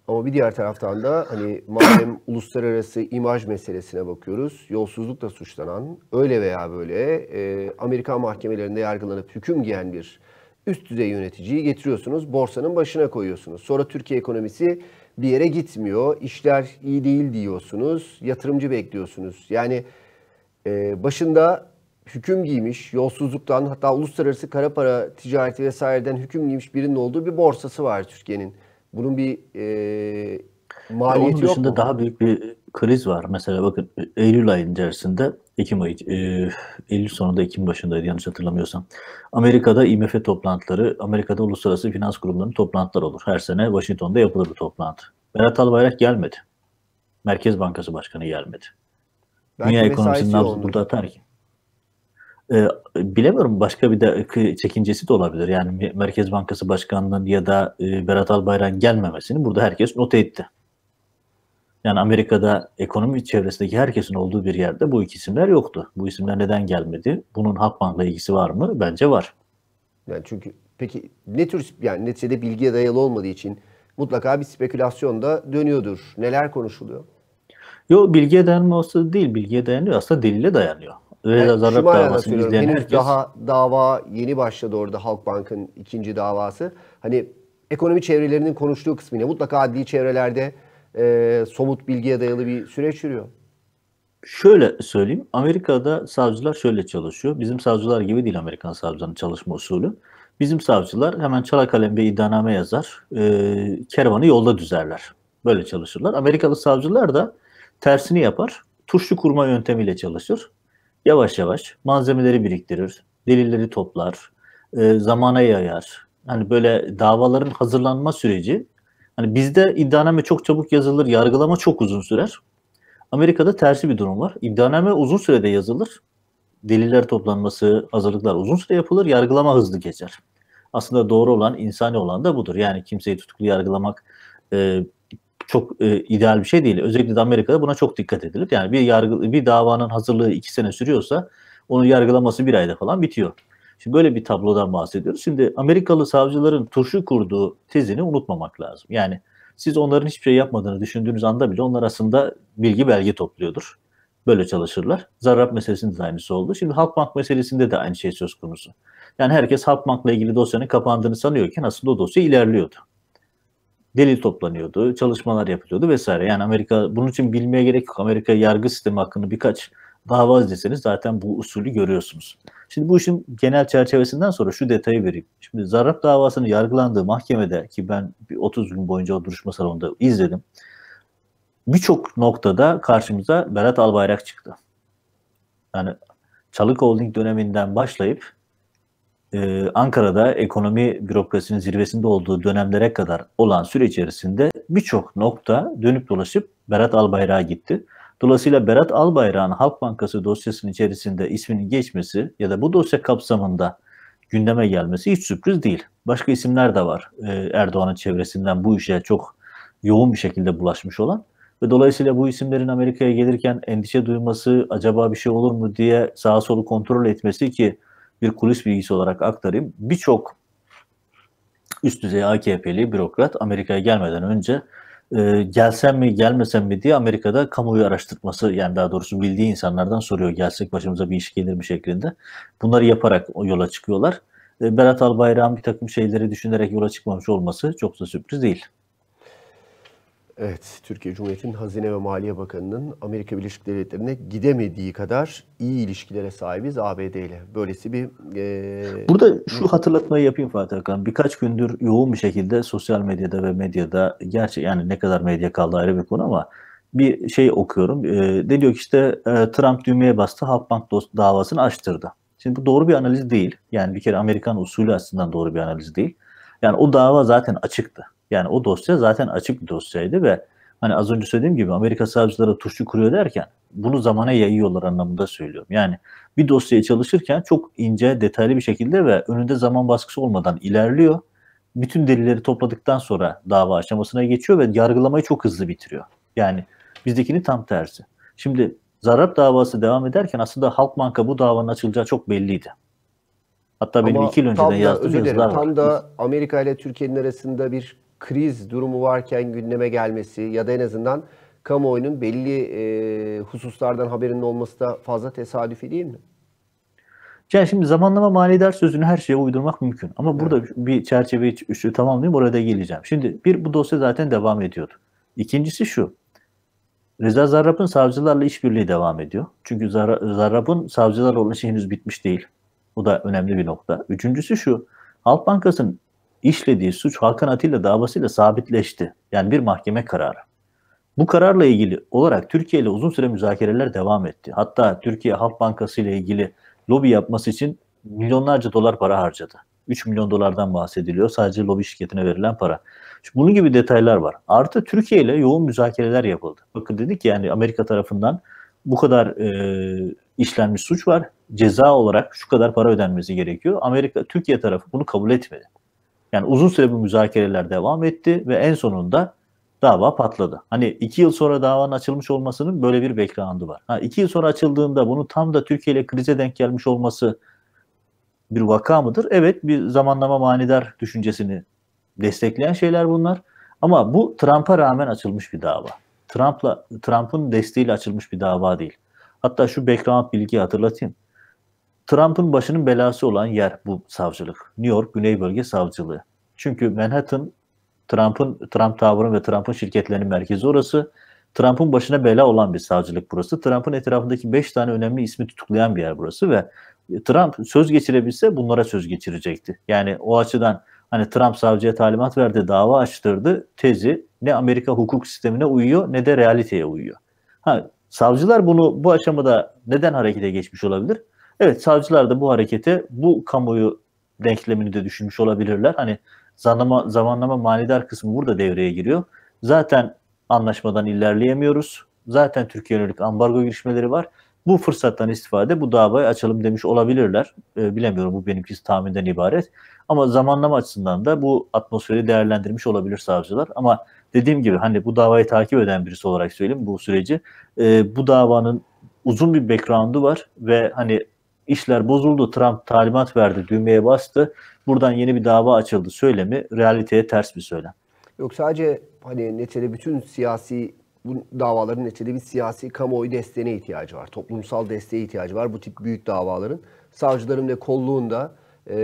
Ama bir diğer taraftan da hani madem uluslararası imaj meselesine bakıyoruz, yolsuzlukla suçlanan öyle veya böyle e, Amerikan mahkemelerinde yargılanıp hüküm giyen bir üst düzey yöneticiyi getiriyorsunuz, borsanın başına koyuyorsunuz. Sonra Türkiye ekonomisi bir yere gitmiyor, işler iyi değil diyorsunuz, yatırımcı bekliyorsunuz. Yani e, başında hüküm giymiş, yolsuzluktan hatta uluslararası kara para ticareti vesaireden hüküm giymiş birinin olduğu bir borsası var Türkiye'nin. Bunun bir e, maliyeti Onun dışında yok mu? daha büyük bir kriz var. Mesela bakın Eylül ayının içerisinde Ekim ayı, e, Eylül sonunda Ekim başındaydı yanlış hatırlamıyorsam. Amerika'da IMF toplantıları, Amerika'da uluslararası finans kurumlarının toplantıları olur. Her sene Washington'da yapılır bu toplantı. Berat Albayrak gelmedi. Merkez Bankası Başkanı gelmedi. Belki Dünya ekonomisinin nabzı burada atar ki. Ee, bilemiyorum başka bir de çekincesi de olabilir. Yani Merkez Bankası Başkanı'nın ya da e, Berat Albayrak'ın gelmemesini burada herkes not etti. Yani Amerika'da ekonomi çevresindeki herkesin olduğu bir yerde bu iki isimler yoktu. Bu isimler neden gelmedi? Bunun Halkbank'la ilgisi var mı? Bence var. Yani çünkü peki ne tür yani neticede bilgiye dayalı olmadığı için mutlaka bir spekülasyon da dönüyordur. Neler konuşuluyor? Yok bilgiye dayanması değil. Bilgiye dayanıyor. Aslında delile dayanıyor. Reza yani Zarrab davasını izleyen Henüz herkes... daha dava yeni başladı orada Halkbank'ın ikinci davası. Hani ekonomi çevrelerinin konuştuğu kısmıyla mutlaka adli çevrelerde e, somut bilgiye dayalı bir süreç yürüyor. Şöyle söyleyeyim. Amerika'da savcılar şöyle çalışıyor. Bizim savcılar gibi değil Amerikan savcılarının çalışma usulü. Bizim savcılar hemen çala kalem bir iddianame yazar. E, kervanı yolda düzerler. Böyle çalışırlar. Amerikalı savcılar da tersini yapar. Tuşlu kurma yöntemiyle çalışır. Yavaş yavaş malzemeleri biriktirir. Delilleri toplar. E, zamana yayar. Hani böyle davaların hazırlanma süreci Hani bizde iddianame çok çabuk yazılır, yargılama çok uzun sürer. Amerika'da tersi bir durum var. İddianame uzun sürede yazılır. Deliller toplanması, hazırlıklar uzun süre yapılır, yargılama hızlı geçer. Aslında doğru olan, insani olan da budur. Yani kimseyi tutuklu yargılamak e, çok e, ideal bir şey değil. Özellikle de Amerika'da buna çok dikkat edilir. Yani bir yargı, bir davanın hazırlığı iki sene sürüyorsa onun yargılaması bir ayda falan bitiyor. Şimdi böyle bir tablodan bahsediyoruz. Şimdi Amerikalı savcıların turşu kurduğu tezini unutmamak lazım. Yani siz onların hiçbir şey yapmadığını düşündüğünüz anda bile onlar aslında bilgi belge topluyordur. Böyle çalışırlar. Zarrab meselesinde de aynısı oldu. Şimdi Halkbank meselesinde de aynı şey söz konusu. Yani herkes Halkbank'la ilgili dosyanın kapandığını sanıyorken aslında o dosya ilerliyordu. Delil toplanıyordu, çalışmalar yapılıyordu vesaire. Yani Amerika bunun için bilmeye gerek yok. Amerika yargı sistemi hakkında birkaç dava izleseniz zaten bu usulü görüyorsunuz. Şimdi bu işin genel çerçevesinden sonra şu detayı vereyim. Şimdi Zarrab davasının yargılandığı mahkemede ki ben 30 gün boyunca o duruşma salonunda izledim. Birçok noktada karşımıza Berat Albayrak çıktı. Yani Çalık Holding döneminden başlayıp e, Ankara'da ekonomi bürokrasinin zirvesinde olduğu dönemlere kadar olan süre içerisinde birçok nokta dönüp dolaşıp Berat Albayrak'a gitti. Dolayısıyla Berat Albayrak'ın Halk Bankası dosyasının içerisinde isminin geçmesi ya da bu dosya kapsamında gündeme gelmesi hiç sürpriz değil. Başka isimler de var ee, Erdoğan'ın çevresinden bu işe çok yoğun bir şekilde bulaşmış olan ve dolayısıyla bu isimlerin Amerika'ya gelirken endişe duyması, acaba bir şey olur mu diye sağa solu kontrol etmesi ki bir kulis bilgisi olarak aktarayım. Birçok üst düzey AKP'li bürokrat Amerika'ya gelmeden önce e, gelsem mi gelmesem mi diye Amerika'da kamuoyu araştırması yani daha doğrusu bildiği insanlardan soruyor gelsek başımıza bir iş gelir mi şeklinde. Bunları yaparak o yola çıkıyorlar. E, Berat Albayrak'ın bir takım şeyleri düşünerek yola çıkmamış olması çok da sürpriz değil. Evet, Türkiye Cumhuriyeti'nin Hazine ve Maliye Bakanı'nın Amerika Birleşik Devletleri'ne gidemediği kadar iyi ilişkilere sahibiz ABD ile. Böylesi bir... E... Burada şu hatırlatmayı yapayım Fatih Hakan. Birkaç gündür yoğun bir şekilde sosyal medyada ve medyada, gerçi yani ne kadar medya kaldı ayrı bir konu ama bir şey okuyorum. E, ne diyor ki işte e, Trump düğmeye bastı, Halkbank davasını açtırdı. Şimdi bu doğru bir analiz değil. Yani bir kere Amerikan usulü açısından doğru bir analiz değil. Yani o dava zaten açıktı. Yani o dosya zaten açık bir dosyaydı ve hani az önce söylediğim gibi Amerika savcıları tuşçu kuruyor derken bunu zamana yayıyorlar anlamında söylüyorum. Yani bir dosyaya çalışırken çok ince, detaylı bir şekilde ve önünde zaman baskısı olmadan ilerliyor. Bütün delilleri topladıktan sonra dava aşamasına geçiyor ve yargılamayı çok hızlı bitiriyor. Yani bizdekini tam tersi. Şimdi Zarrab davası devam ederken aslında Halkbank'a bu davanın açılacağı çok belliydi. Hatta benim iki yıl önceden yazdığım yazılar var. Tam da Amerika ile Türkiye'nin arasında bir kriz durumu varken gündeme gelmesi ya da en azından kamuoyunun belli e, hususlardan haberinin olması da fazla tesadüfi değil mi? Yani şimdi zamanlama manidar sözünü her şeye uydurmak mümkün. Ama evet. burada bir çerçeveyi üçlü tamamlayayım orada geleceğim. Şimdi bir bu dosya zaten devam ediyordu. İkincisi şu. Reza Zarrab'ın savcılarla işbirliği devam ediyor. Çünkü Zarrab'ın savcılarla olan işi henüz bitmiş değil. Bu da önemli bir nokta. Üçüncüsü şu. Halk Bankası'nın işlediği suç Hakan Atilla davasıyla sabitleşti. Yani bir mahkeme kararı. Bu kararla ilgili olarak Türkiye ile uzun süre müzakereler devam etti. Hatta Türkiye Halk Bankası ile ilgili lobi yapması için milyonlarca dolar para harcadı. 3 milyon dolardan bahsediliyor. Sadece lobi şirketine verilen para. Şimdi bunun gibi detaylar var. Artı Türkiye ile yoğun müzakereler yapıldı. Bakın dedik yani Amerika tarafından bu kadar e, işlenmiş suç var. Ceza olarak şu kadar para ödenmesi gerekiyor. Amerika, Türkiye tarafı bunu kabul etmedi. Yani uzun süre bu müzakereler devam etti ve en sonunda dava patladı. Hani iki yıl sonra davanın açılmış olmasının böyle bir background'ı var. Ha, iki yıl sonra açıldığında bunu tam da Türkiye ile krize denk gelmiş olması bir vaka mıdır? Evet bir zamanlama manidar düşüncesini destekleyen şeyler bunlar. Ama bu Trump'a rağmen açılmış bir dava. Trump'la Trump'ın desteğiyle açılmış bir dava değil. Hatta şu background bilgiyi hatırlatayım. Trump'ın başının belası olan yer bu savcılık. New York Güney Bölge Savcılığı. Çünkü Manhattan Trump'ın Trump Tower'ın ve Trump'ın şirketlerinin merkezi orası. Trump'ın başına bela olan bir savcılık burası. Trump'ın etrafındaki 5 tane önemli ismi tutuklayan bir yer burası ve Trump söz geçirebilse bunlara söz geçirecekti. Yani o açıdan hani Trump savcıya talimat verdi, dava açtırdı. Tezi ne Amerika hukuk sistemine uyuyor ne de realiteye uyuyor. Ha, savcılar bunu bu aşamada neden harekete geçmiş olabilir? Evet savcılar da bu harekete bu kamuoyu denklemini de düşünmüş olabilirler. Hani zamanlama, zamanlama manidar kısmı burada devreye giriyor. Zaten anlaşmadan ilerleyemiyoruz. Zaten Türkiye yönelik ambargo girişmeleri var. Bu fırsattan istifade bu davayı açalım demiş olabilirler. E, bilemiyorum bu benimkisi tahminden ibaret. Ama zamanlama açısından da bu atmosferi değerlendirmiş olabilir savcılar. Ama dediğim gibi hani bu davayı takip eden birisi olarak söyleyeyim bu süreci. E, bu davanın uzun bir background'u var ve hani işler bozuldu. Trump talimat verdi, düğmeye bastı. Buradan yeni bir dava açıldı söylemi realiteye ters bir söylem. Yok sadece hani neticede bütün siyasi bu davaların neticede bir siyasi kamuoyu desteğine ihtiyacı var. Toplumsal desteğe ihtiyacı var bu tip büyük davaların. Savcıların ve kolluğunda e,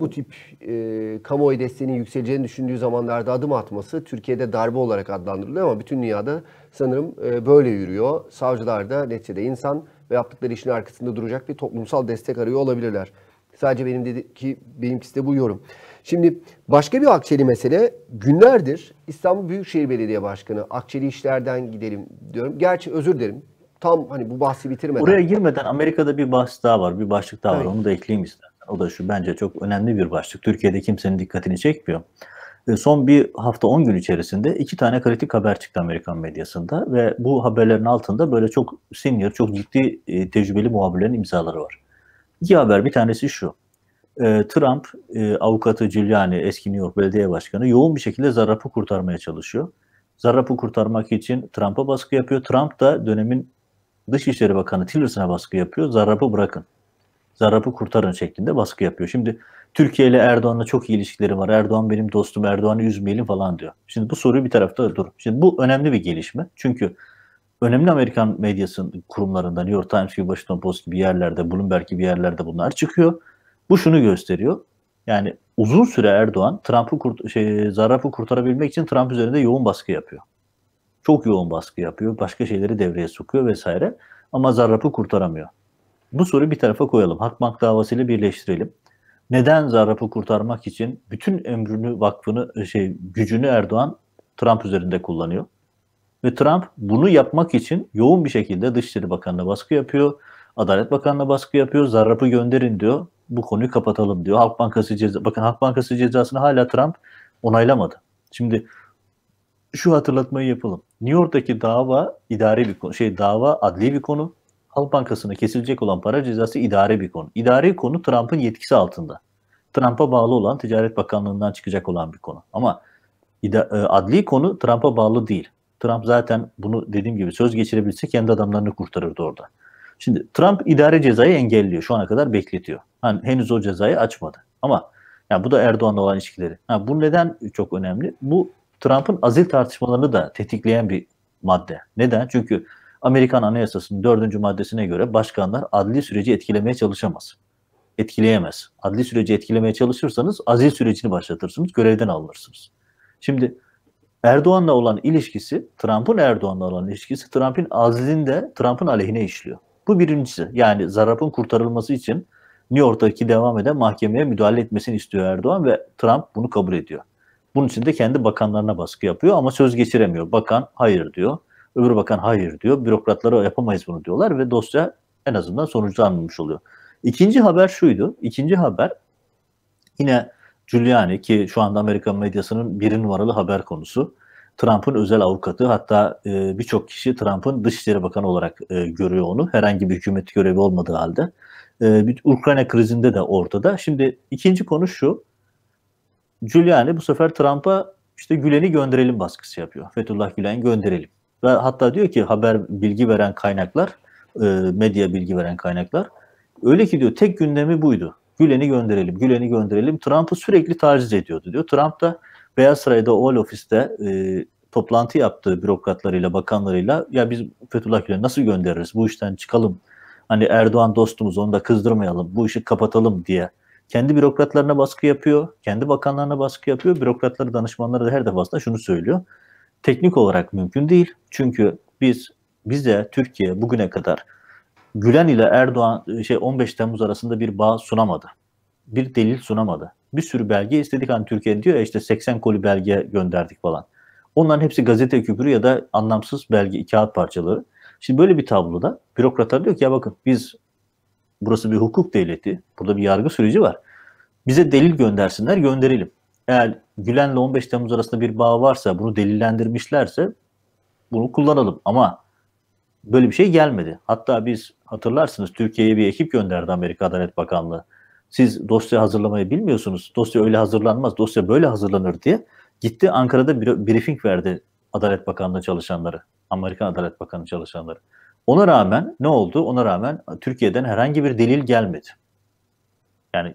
bu tip e, kamuoyu desteğinin yükseleceğini düşündüğü zamanlarda adım atması Türkiye'de darbe olarak adlandırılıyor ama bütün dünyada sanırım e, böyle yürüyor. Savcılar da neticede insan ve yaptıkları işin arkasında duracak bir toplumsal destek arıyor olabilirler. Sadece benim dedi ki benimkisi de bu yorum. Şimdi başka bir Akçeli mesele günlerdir İstanbul Büyükşehir Belediye Başkanı Akçeli işlerden gidelim diyorum. Gerçi özür dilerim. Tam hani bu bahsi bitirmeden. Oraya girmeden Amerika'da bir bahs daha var. Bir başlık daha var. Onu da ekleyeyim istersen. O da şu bence çok önemli bir başlık. Türkiye'de kimsenin dikkatini çekmiyor. E, son bir hafta 10 gün içerisinde iki tane kritik haber çıktı Amerikan medyasında ve bu haberlerin altında böyle çok senior, çok ciddi e, tecrübeli muhabirlerin imzaları var. İki haber bir tanesi şu. E, Trump avukatı Giuliani eski New York Belediye Başkanı yoğun bir şekilde Zarrab'ı kurtarmaya çalışıyor. Zarrab'ı kurtarmak için Trump'a baskı yapıyor. Trump da dönemin Dışişleri Bakanı Tillerson'a baskı yapıyor. Zarrab'ı bırakın. Zarrab'ı kurtarın şeklinde baskı yapıyor. Şimdi Türkiye ile Erdoğan'la çok iyi ilişkileri var. Erdoğan benim dostum, Erdoğan'ı üzmeyelim falan diyor. Şimdi bu soruyu bir tarafta dur. Şimdi bu önemli bir gelişme. Çünkü önemli Amerikan medyasının kurumlarında New York Times Washington Post gibi yerlerde, Bloomberg gibi yerlerde bunlar çıkıyor. Bu şunu gösteriyor. Yani uzun süre Erdoğan Trump'ı kurt şey, Zarrab'ı kurtarabilmek için Trump üzerinde yoğun baskı yapıyor. Çok yoğun baskı yapıyor. Başka şeyleri devreye sokuyor vesaire. Ama Zarrab'ı kurtaramıyor. Bu soruyu bir tarafa koyalım. Halkbank davasıyla birleştirelim. Neden Zarrab'ı kurtarmak için bütün emrünü, vakfını, şey, gücünü Erdoğan Trump üzerinde kullanıyor? Ve Trump bunu yapmak için yoğun bir şekilde Dışişleri Bakanı'na baskı yapıyor. Adalet Bakanı'na baskı yapıyor. Zarrab'ı gönderin diyor. Bu konuyu kapatalım diyor. Halk Bankası ceza bakın Halk Bankası cezasını hala Trump onaylamadı. Şimdi şu hatırlatmayı yapalım. New York'taki dava idari bir konu, şey dava adli bir konu. Halk Bankası'na kesilecek olan para cezası idari bir konu. İdari konu Trump'ın yetkisi altında. Trump'a bağlı olan Ticaret Bakanlığı'ndan çıkacak olan bir konu. Ama e, adli konu Trump'a bağlı değil. Trump zaten bunu dediğim gibi söz geçirebilse kendi adamlarını kurtarırdı orada. Şimdi Trump idare cezayı engelliyor. Şu ana kadar bekletiyor. Hani henüz o cezayı açmadı. Ama yani bu da Erdoğan'la olan ilişkileri. Ha, bu neden çok önemli? Bu Trump'ın azil tartışmalarını da tetikleyen bir madde. Neden? Çünkü Amerikan Anayasası'nın dördüncü maddesine göre başkanlar adli süreci etkilemeye çalışamaz. Etkileyemez. Adli süreci etkilemeye çalışırsanız azil sürecini başlatırsınız, görevden alınırsınız. Şimdi Erdoğan'la olan ilişkisi, Trump'ın Erdoğan'la olan ilişkisi Trump'ın azilinde Trump'ın aleyhine işliyor. Bu birincisi. Yani Zarrab'ın kurtarılması için New York'taki devam eden mahkemeye müdahale etmesini istiyor Erdoğan ve Trump bunu kabul ediyor. Bunun için de kendi bakanlarına baskı yapıyor ama söz geçiremiyor. Bakan hayır diyor. Öbür bakan hayır diyor. Bürokratlara yapamayız bunu diyorlar ve dosya en azından sonuçlanmamış oluyor. İkinci haber şuydu. İkinci haber yine Giuliani ki şu anda Amerikan medyasının bir numaralı haber konusu. Trump'ın özel avukatı hatta e, birçok kişi Trump'ın Dışişleri Bakanı olarak e, görüyor onu. Herhangi bir hükümet görevi olmadığı halde. E, bir Ukrayna krizinde de ortada. Şimdi ikinci konu şu. Giuliani bu sefer Trump'a işte Gülen'i gönderelim baskısı yapıyor. Fethullah Gülen gönderelim. Ve hatta diyor ki haber bilgi veren kaynaklar, e, medya bilgi veren kaynaklar öyle ki diyor tek gündemi buydu. Gülen'i gönderelim, Gülen'i gönderelim. Trump'ı sürekli taciz ediyordu diyor. Trump da Beyaz Saray'da Oval Ofis'te e, toplantı yaptığı bürokratlarıyla, bakanlarıyla ya biz Fethullah Gülen'i nasıl göndeririz? Bu işten çıkalım. Hani Erdoğan dostumuz onu da kızdırmayalım. Bu işi kapatalım diye. Kendi bürokratlarına baskı yapıyor. Kendi bakanlarına baskı yapıyor. Bürokratları, danışmanları da her defasında şunu söylüyor. Teknik olarak mümkün değil. Çünkü biz bize Türkiye bugüne kadar Gülen ile Erdoğan şey 15 Temmuz arasında bir bağ sunamadı. Bir delil sunamadı bir sürü belge istedik. Hani Türkiye diyor ya işte 80 koli belge gönderdik falan. Onların hepsi gazete küpürü ya da anlamsız belge, kağıt parçaları. Şimdi böyle bir tabloda bürokratlar diyor ki ya bakın biz burası bir hukuk devleti. Burada bir yargı süreci var. Bize delil göndersinler gönderelim. Eğer Gülen'le 15 Temmuz arasında bir bağ varsa bunu delillendirmişlerse bunu kullanalım. Ama böyle bir şey gelmedi. Hatta biz hatırlarsınız Türkiye'ye bir ekip gönderdi Amerika Adalet Bakanlığı siz dosya hazırlamayı bilmiyorsunuz. Dosya öyle hazırlanmaz. Dosya böyle hazırlanır diye gitti Ankara'da bir briefing verdi Adalet Bakanlığı çalışanları. Amerikan Adalet Bakanı çalışanları. Ona rağmen ne oldu? Ona rağmen Türkiye'den herhangi bir delil gelmedi. Yani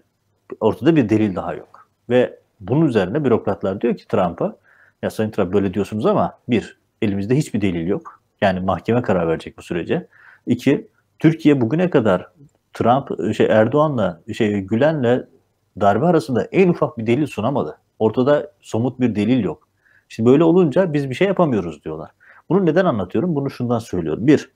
ortada bir delil daha yok. Ve bunun üzerine bürokratlar diyor ki Trump'a ya Sayın Trump böyle diyorsunuz ama bir, elimizde hiçbir delil yok. Yani mahkeme karar verecek bu sürece. İki, Türkiye bugüne kadar Trump şey Erdoğan'la şey Gülen'le darbe arasında en ufak bir delil sunamadı. Ortada somut bir delil yok. Şimdi böyle olunca biz bir şey yapamıyoruz diyorlar. Bunu neden anlatıyorum? Bunu şundan söylüyorum. Bir,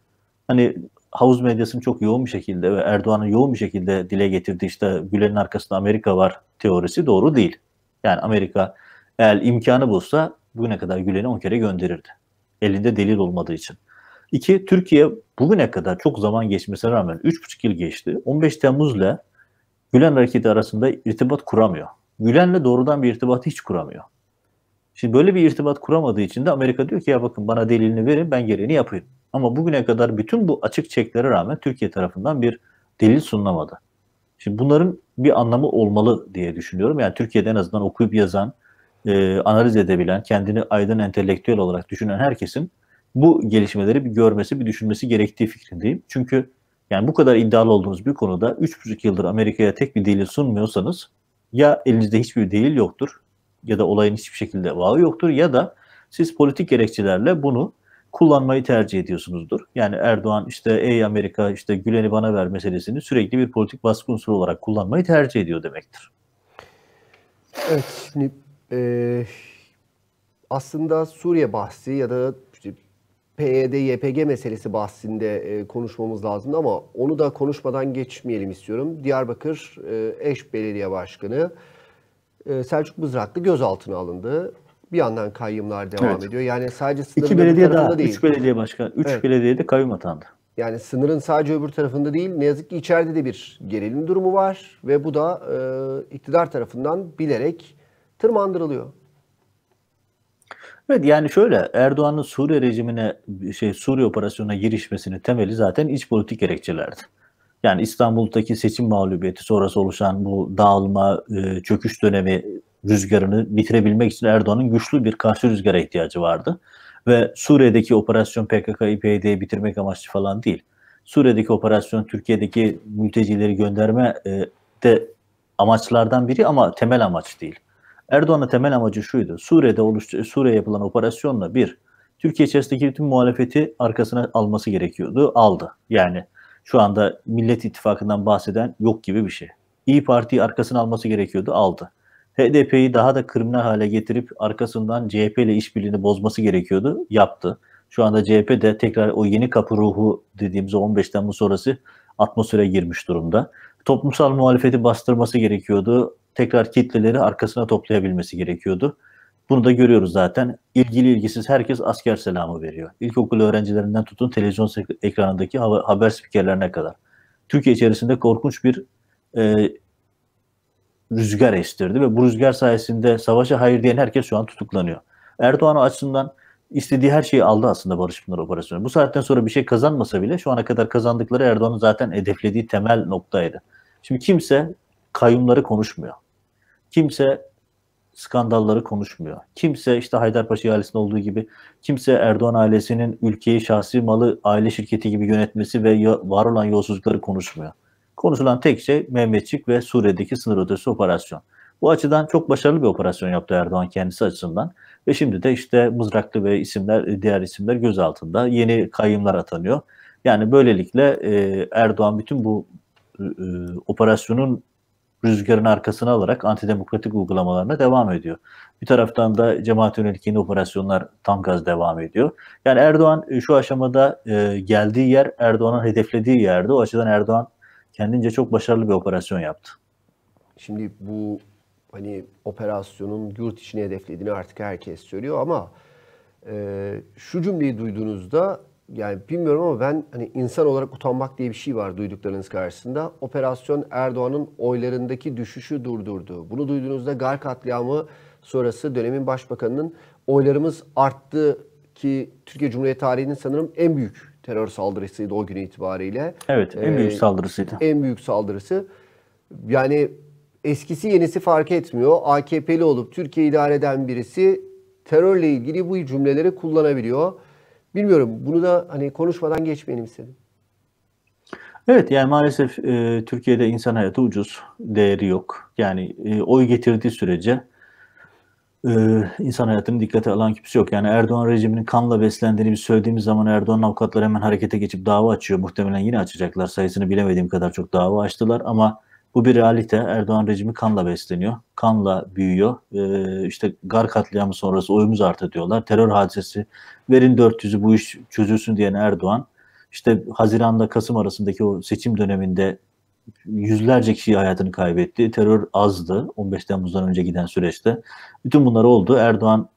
hani havuz medyasının çok yoğun bir şekilde ve Erdoğan'ın yoğun bir şekilde dile getirdiği işte Gülen'in arkasında Amerika var teorisi doğru değil. Yani Amerika eğer imkanı bulsa bugüne kadar Gülen'i 10 kere gönderirdi. Elinde delil olmadığı için. İki, Türkiye bugüne kadar çok zaman geçmesine rağmen 3,5 yıl geçti. 15 Temmuz'la Gülen hareketi arasında irtibat kuramıyor. Gülen'le doğrudan bir irtibat hiç kuramıyor. Şimdi böyle bir irtibat kuramadığı için de Amerika diyor ki ya bakın bana delilini verin ben gereğini yapayım. Ama bugüne kadar bütün bu açık çeklere rağmen Türkiye tarafından bir delil sunulamadı. Şimdi bunların bir anlamı olmalı diye düşünüyorum. Yani Türkiye'de en azından okuyup yazan, e, analiz edebilen, kendini aydın entelektüel olarak düşünen herkesin bu gelişmeleri bir görmesi, bir düşünmesi gerektiği fikrindeyim. Çünkü yani bu kadar iddialı olduğunuz bir konuda 3,5 yıldır Amerika'ya tek bir delil sunmuyorsanız ya elinizde hiçbir delil yoktur ya da olayın hiçbir şekilde bağı yoktur ya da siz politik gerekçelerle bunu kullanmayı tercih ediyorsunuzdur. Yani Erdoğan işte ey Amerika işte Gülen'i bana ver meselesini sürekli bir politik baskı unsuru olarak kullanmayı tercih ediyor demektir. Evet şimdi e, aslında Suriye bahsi ya da PYD, YPG meselesi bahsinde e, konuşmamız lazım ama onu da konuşmadan geçmeyelim istiyorum. Diyarbakır e, eş belediye başkanı e, Selçuk Mızraklı gözaltına alındı. Bir yandan kayyımlar devam Evet. ediyor. Yani sadece sınırın İki belediye daha, değil. üç belediye başkan, üç Evet. belediyede kayyum atandı. Yani sınırın sadece öbür tarafında değil, ne yazık ki içeride de bir gerilim durumu var ve bu da e, iktidar tarafından bilerek tırmandırılıyor. Evet yani şöyle Erdoğan'ın Suriye rejimine şey Suriye operasyonuna girişmesinin temeli zaten iç politik gerekçelerdi. Yani İstanbul'daki seçim mağlubiyeti sonrası oluşan bu dağılma, e, çöküş dönemi rüzgarını bitirebilmek için Erdoğan'ın güçlü bir karşı rüzgara ihtiyacı vardı. Ve Suriye'deki operasyon PKK'yı PYD'yi bitirmek amaçlı falan değil. Suriye'deki operasyon Türkiye'deki mültecileri gönderme e, de amaçlardan biri ama temel amaç değil. Erdoğan'ın temel amacı şuydu. Suriye'de oluş Suriye yapılan operasyonla bir Türkiye içerisindeki bütün muhalefeti arkasına alması gerekiyordu. Aldı. Yani şu anda Millet İttifakı'ndan bahseden yok gibi bir şey. İyi Parti'yi arkasına alması gerekiyordu. Aldı. HDP'yi daha da kriminal hale getirip arkasından CHP ile işbirliğini bozması gerekiyordu. Yaptı. Şu anda CHP de tekrar o yeni kapı ruhu dediğimiz o 15 Temmuz sonrası atmosfere girmiş durumda. Toplumsal muhalefeti bastırması gerekiyordu. Tekrar kitleleri arkasına toplayabilmesi gerekiyordu. Bunu da görüyoruz zaten. İlgili ilgisiz herkes asker selamı veriyor. İlkokul öğrencilerinden tutun televizyon ekranındaki haber spikerlerine kadar. Türkiye içerisinde korkunç bir e, rüzgar estirdi ve bu rüzgar sayesinde savaşa hayır diyen herkes şu an tutuklanıyor. Erdoğan açısından istediği her şeyi aldı aslında Barış Pınar Operasyonu. Bu saatten sonra bir şey kazanmasa bile şu ana kadar kazandıkları Erdoğan'ın zaten hedeflediği temel noktaydı. Şimdi kimse kayyumları konuşmuyor. Kimse skandalları konuşmuyor. Kimse işte Haydarpaşa ailesinde olduğu gibi kimse Erdoğan ailesinin ülkeyi şahsi malı aile şirketi gibi yönetmesi ve var olan yolsuzlukları konuşmuyor. Konuşulan tek şey Mehmetçik ve Suriye'deki sınır ötesi operasyon. Bu açıdan çok başarılı bir operasyon yaptı Erdoğan kendisi açısından. Ve şimdi de işte Mızraklı ve isimler, diğer isimler gözaltında. Yeni kayyımlar atanıyor. Yani böylelikle e, Erdoğan bütün bu e, e, operasyonun rüzgarın arkasına alarak antidemokratik uygulamalarına devam ediyor. Bir taraftan da cemaat yönelik yeni operasyonlar tam gaz devam ediyor. Yani Erdoğan şu aşamada geldiği yer Erdoğan'ın hedeflediği yerde. O açıdan Erdoğan kendince çok başarılı bir operasyon yaptı. Şimdi bu hani operasyonun yurt içine hedeflediğini artık herkes söylüyor ama e, şu cümleyi duyduğunuzda yani bilmiyorum ama ben hani insan olarak utanmak diye bir şey var duyduklarınız karşısında. Operasyon Erdoğan'ın oylarındaki düşüşü durdurdu. Bunu duyduğunuzda Gar katliamı sonrası dönemin başbakanının oylarımız arttı ki Türkiye Cumhuriyeti tarihinin sanırım en büyük terör saldırısıydı o gün itibariyle. Evet, en büyük Ee, saldırısıydı. en büyük saldırısı. Yani eskisi yenisi fark etmiyor. AKP'li olup Türkiye idare eden birisi terörle ilgili bu cümleleri kullanabiliyor. Bilmiyorum bunu da hani konuşmadan geçmeyelim istedim. Evet yani maalesef e, Türkiye'de insan hayatı ucuz, değeri yok. Yani e, oy getirdiği sürece e, insan hayatını dikkate alan kimse yok. Yani Erdoğan rejiminin kanla beslendiğini biz söylediğimiz zaman Erdoğan avukatları hemen harekete geçip dava açıyor. Muhtemelen yine açacaklar. Sayısını bilemediğim kadar çok dava açtılar ama bu bir realite. Erdoğan rejimi kanla besleniyor. Kanla büyüyor. E, işte Gar katliamı sonrası oyumuz arttı diyorlar. Terör hadisesi verin 400'ü bu iş çözülsün diyen Erdoğan işte Haziran'da Kasım arasındaki o seçim döneminde yüzlerce kişi hayatını kaybetti. Terör azdı 15 Temmuz'dan önce giden süreçte. Bütün bunlar oldu. Erdoğan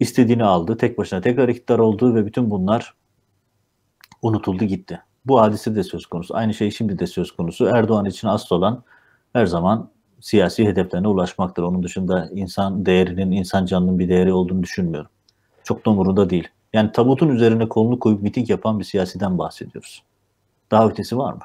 istediğini aldı. Tek başına tekrar iktidar oldu ve bütün bunlar unutuldu gitti. Bu hadise de söz konusu. Aynı şey şimdi de söz konusu. Erdoğan için asıl olan her zaman siyasi hedeflerine ulaşmaktır. Onun dışında insan değerinin, insan canının bir değeri olduğunu düşünmüyorum. Çok da umurunda değil. Yani tabutun üzerine kolunu koyup miting yapan bir siyasiden bahsediyoruz. Daha ötesi var mı?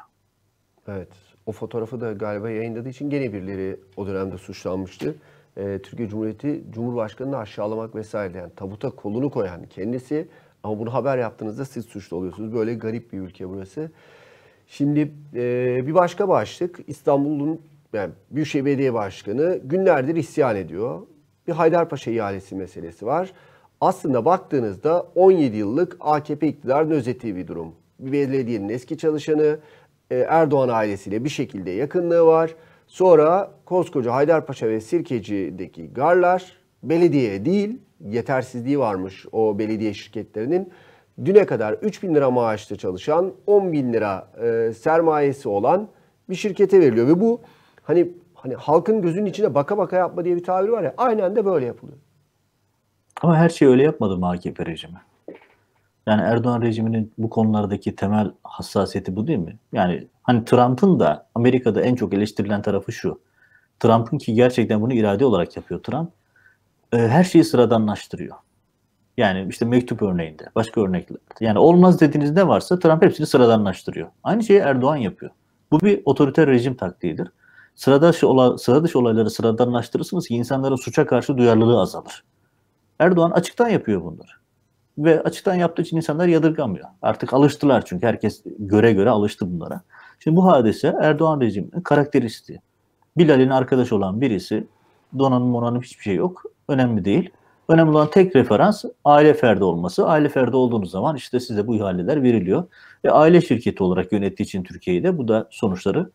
Evet. O fotoğrafı da galiba yayınladığı için gene birileri o dönemde suçlanmıştı. Ee, Türkiye Cumhuriyeti Cumhurbaşkanı'nı aşağılamak vesaire. Yani tabuta kolunu koyan kendisi ama bunu haber yaptığınızda siz suçlu oluyorsunuz. Böyle garip bir ülke burası. Şimdi e, bir başka başlık İstanbul'un yani Büyükşehir Belediye Başkanı günlerdir isyan ediyor. Bir Haydarpaşa ihalesi meselesi var. Aslında baktığınızda 17 yıllık AKP iktidarının özeti bir durum. Bir belediyenin eski çalışanı Erdoğan ailesiyle bir şekilde yakınlığı var. Sonra koskoca Haydarpaşa ve Sirkeci'deki garlar belediyeye değil yetersizliği varmış o belediye şirketlerinin düne kadar 3 bin lira maaşlı çalışan 10 bin lira e, sermayesi olan bir şirkete veriliyor. Ve bu hani hani halkın gözünün içine baka baka yapma diye bir tabir var ya aynen de böyle yapılıyor. Ama her şey öyle yapmadı mı AKP rejimi? Yani Erdoğan rejiminin bu konulardaki temel hassasiyeti bu değil mi? Yani hani Trump'ın da Amerika'da en çok eleştirilen tarafı şu. Trump'ın ki gerçekten bunu irade olarak yapıyor Trump. E, her şeyi sıradanlaştırıyor. Yani işte mektup örneğinde, başka örneklerde. Yani olmaz dediğiniz ne varsa Trump hepsini sıradanlaştırıyor. Aynı şeyi Erdoğan yapıyor. Bu bir otoriter rejim taktiğidir. Sıra dışı, sıra dışı olayları sıradanlaştırırsınız ki insanların suça karşı duyarlılığı azalır. Erdoğan açıktan yapıyor bunları. Ve açıktan yaptığı için insanlar yadırgamıyor. Artık alıştılar çünkü herkes göre göre alıştı bunlara. Şimdi bu hadise Erdoğan rejiminin karakteristiği. Bilal'in arkadaş olan birisi, donanım monanım hiçbir şey yok. Önemli değil. Önemli olan tek referans aile ferdi olması. Aile ferdi olduğunuz zaman işte size bu ihaleler veriliyor. Ve aile şirketi olarak yönettiği için Türkiye'yi de bu da sonuçları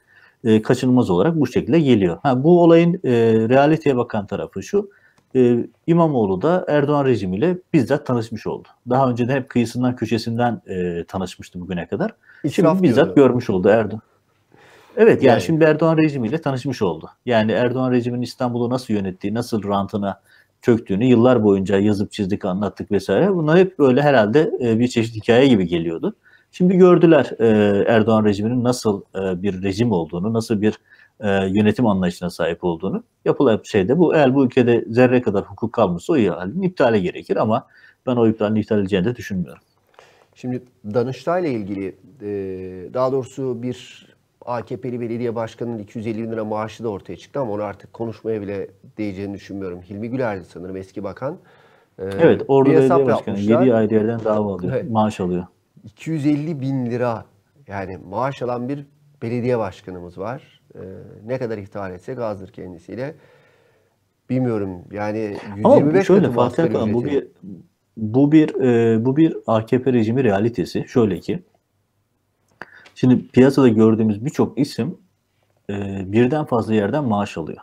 e, kaçınılmaz olarak bu şekilde geliyor. Ha, bu olayın e, realiteye bakan tarafı şu. E, İmamoğlu da Erdoğan rejimiyle bizzat tanışmış oldu. Daha önceden hep kıyısından köşesinden e, tanışmıştı bugüne kadar. İsraf Şimdi bizzat diyordu. görmüş oldu Erdoğan. Evet yani, Yani. şimdi Erdoğan rejimiyle tanışmış oldu. Yani Erdoğan rejiminin İstanbul'u nasıl yönettiği, nasıl rantına çöktüğünü yıllar boyunca yazıp çizdik, anlattık vesaire. Bunlar hep böyle herhalde e, bir çeşit hikaye gibi geliyordu. Şimdi gördüler e, Erdoğan rejiminin nasıl e, bir rejim olduğunu, nasıl bir e, yönetim anlayışına sahip olduğunu. Yapılan şeyde bu. Eğer bu ülkede zerre kadar hukuk kalmışsa o ihalenin iptale gerekir ama ben o iptalin iptal edileceğini de düşünmüyorum. Şimdi Danıştay'la ilgili e, daha doğrusu bir AKP'li belediye başkanının 250 bin lira maaşı da ortaya çıktı ama onu artık konuşmaya bile değeceğini düşünmüyorum. Hilmi Güler'di sanırım eski bakan. E, Evet, bir hesap Belediye Başkanı yapmışlar. 7 ayrı yerden dava alıyor, Evet. maaş alıyor. 250 bin lira yani maaş alan bir belediye başkanımız var. Ee, ne kadar iftihar etsek azdır kendisiyle. Bilmiyorum yani 125 Ama şöyle katı Fatih Hakan bu bir bu bir e, bu bir AKP rejimi realitesi. Şöyle ki şimdi piyasada gördüğümüz birçok isim e, birden fazla yerden maaş alıyor.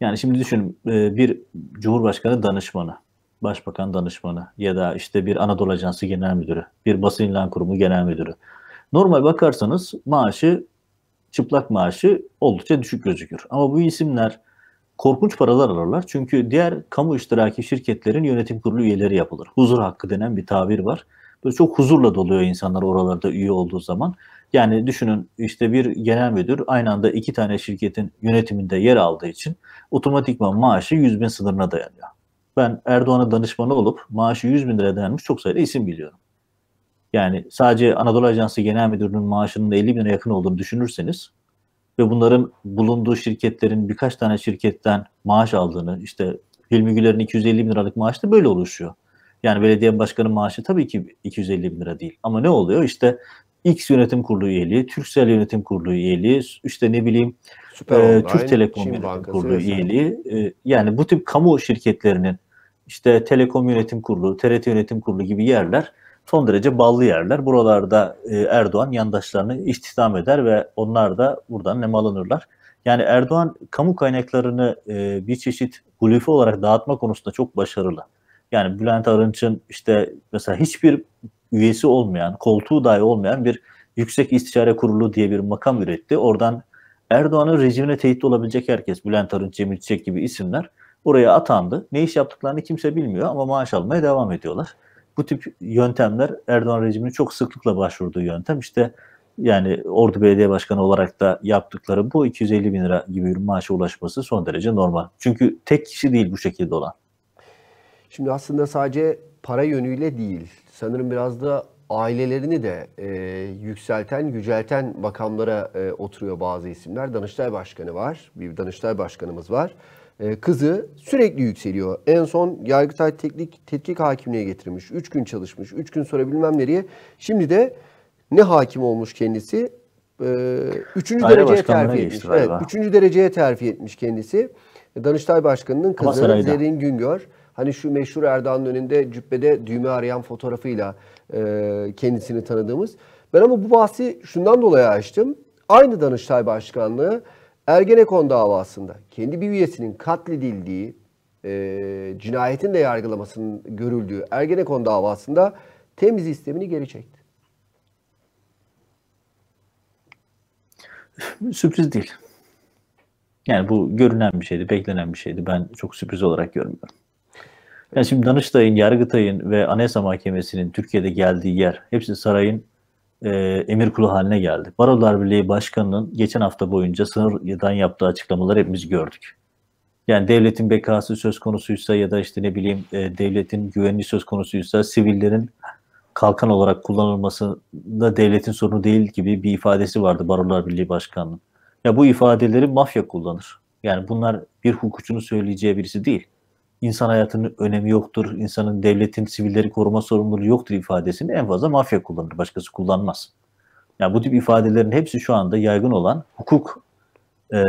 Yani şimdi düşünün e, bir Cumhurbaşkanı danışmanı, Başbakan danışmanı ya da işte bir Anadolu Ajansı Genel Müdürü, bir basın ilan kurumu genel müdürü. Normal bakarsanız maaşı çıplak maaşı oldukça düşük gözükür. Ama bu isimler korkunç paralar alırlar. Çünkü diğer kamu iştiraki şirketlerin yönetim kurulu üyeleri yapılır. Huzur hakkı denen bir tabir var. Böyle çok huzurla doluyor insanlar oralarda üye olduğu zaman. Yani düşünün işte bir genel müdür aynı anda iki tane şirketin yönetiminde yer aldığı için otomatikman maaşı 100 bin sınırına dayanıyor. Ben Erdoğan'a danışmanı olup maaşı 100 bin lira dayanmış çok sayıda isim biliyorum. Yani sadece Anadolu Ajansı Genel Müdürü'nün maaşının da 50 bin lira yakın olduğunu düşünürseniz ve bunların bulunduğu şirketlerin birkaç tane şirketten maaş aldığını, işte Hilmi Güler'in 250 bin liralık maaşı da böyle oluşuyor. Yani belediye başkanı maaşı tabii ki 250 bin lira değil. Ama ne oluyor? İşte X yönetim kurulu üyeliği, Türksel yönetim kurulu üyeliği, işte ne bileyim Süper e, Türk Telekom Çin Yönetim Bankası Kurulu vesaire. üyeliği. e, yani bu tip kamu şirketlerinin işte Telekom Yönetim Kurulu, TRT Yönetim Kurulu gibi yerler son derece ballı yerler. Buralarda e, Erdoğan yandaşlarını istihdam eder ve onlar da buradan nemalanırlar. Yani Erdoğan kamu kaynaklarını e, bir çeşit hulufi olarak dağıtma konusunda çok başarılı. Yani Bülent Arınç'ın işte mesela hiçbir üyesi olmayan, koltuğu dahi olmayan bir Yüksek İstişare Kurulu diye bir makam üretti. Oradan Erdoğan'ın rejimine teyitli olabilecek herkes, Bülent Arınç, Cemil Çiçek gibi isimler oraya atandı. Ne iş yaptıklarını kimse bilmiyor ama maaş almaya devam ediyorlar. Bu tip yöntemler Erdoğan rejiminin çok sıklıkla başvurduğu yöntem. İşte yani Ordu Belediye Başkanı olarak da yaptıkları bu 250 bin lira gibi bir maaşa ulaşması son derece normal. Çünkü tek kişi değil bu şekilde olan. Şimdi aslında sadece para yönüyle değil, sanırım biraz da ailelerini de e, yükselten, yücelten makamlara e, oturuyor bazı isimler. Danıştay Başkanı var, bir Danıştay Başkanımız var. E, kızı sürekli yükseliyor. En son Yargıtay Teknik Tetkik Hakimliğe getirmiş. Üç gün çalışmış, üç gün sonra bilmem nereye. Şimdi de ne hakim olmuş kendisi? E, üçüncü Daire dereceye terfi etmiş. Evet, galiba. üçüncü dereceye terfi etmiş kendisi. Danıştay Başkanı'nın kızı. Zerrin Güngör. Hani şu meşhur Erdoğan'ın önünde cübbede düğme arayan fotoğrafıyla e, kendisini tanıdığımız. Ben ama bu bahsi şundan dolayı açtım. Aynı Danıştay Başkanlığı Ergenekon davasında kendi bir üyesinin katledildiği, e, cinayetin de yargılamasının görüldüğü Ergenekon davasında temiz istemini geri çekti. Sürpriz değil. Yani bu görünen bir şeydi, beklenen bir şeydi. Ben çok sürpriz olarak görmüyorum. Yani şimdi Danıştay'ın, Yargıtay'ın ve Anayasa Mahkemesi'nin Türkiye'de geldiği yer hepsi sarayın e, emir kulu haline geldi. Barolar Birliği Başkanı'nın geçen hafta boyunca sınırdan yaptığı açıklamaları hepimiz gördük. Yani devletin bekası söz konusuysa ya da işte ne bileyim e, devletin güvenliği söz konusuysa sivillerin kalkan olarak kullanılması devletin sorunu değil gibi bir ifadesi vardı Barolar Birliği Başkanı'nın. Ya bu ifadeleri mafya kullanır. Yani bunlar bir hukukçunun söyleyeceği birisi değil. İnsan hayatının önemi yoktur, insanın devletin sivilleri koruma sorumluluğu yoktur ifadesini en fazla mafya kullanır, başkası kullanmaz. Yani bu tip ifadelerin hepsi şu anda yaygın olan hukuk e,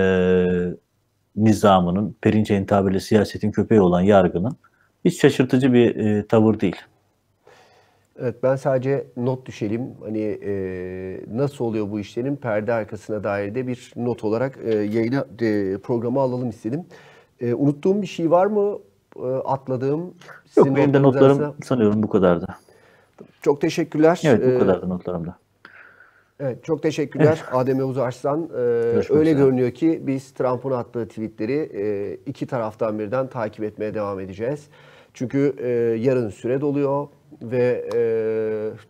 nizamının, perinçeyin tabirle siyasetin köpeği olan yargının hiç şaşırtıcı bir e, tavır değil. Evet ben sadece not düşelim. Hani e, nasıl oluyor bu işlerin perde arkasına dair de bir not olarak e, yayına e, programa alalım istedim. E, unuttuğum bir şey var mı? E, atladığım? Yok benim de notlarım arasında- sanıyorum bu kadardı. Çok teşekkürler. Evet bu E, kadardı notlarımda. Evet, çok teşekkürler Adem Yavuz Arslan. Ee, Görüşmek öyle üzere. görünüyor ki biz Trump'ın attığı tweetleri e, iki taraftan birden takip etmeye devam edeceğiz. Çünkü e, yarın süre doluyor ve e,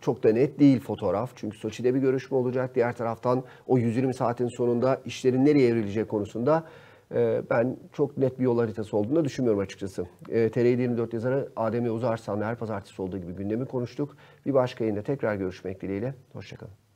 çok da net değil fotoğraf. Çünkü Soçi'de bir görüşme olacak. Diğer taraftan o 120 saatin sonunda işlerin nereye evrilecek konusunda e, ben çok net bir yol haritası olduğunu düşünmüyorum açıkçası. E, TR24 yazarı Adem Yavuz Arslan'la her pazartesi olduğu gibi gündemi konuştuk. Bir başka yayında tekrar görüşmek dileğiyle. Hoşçakalın.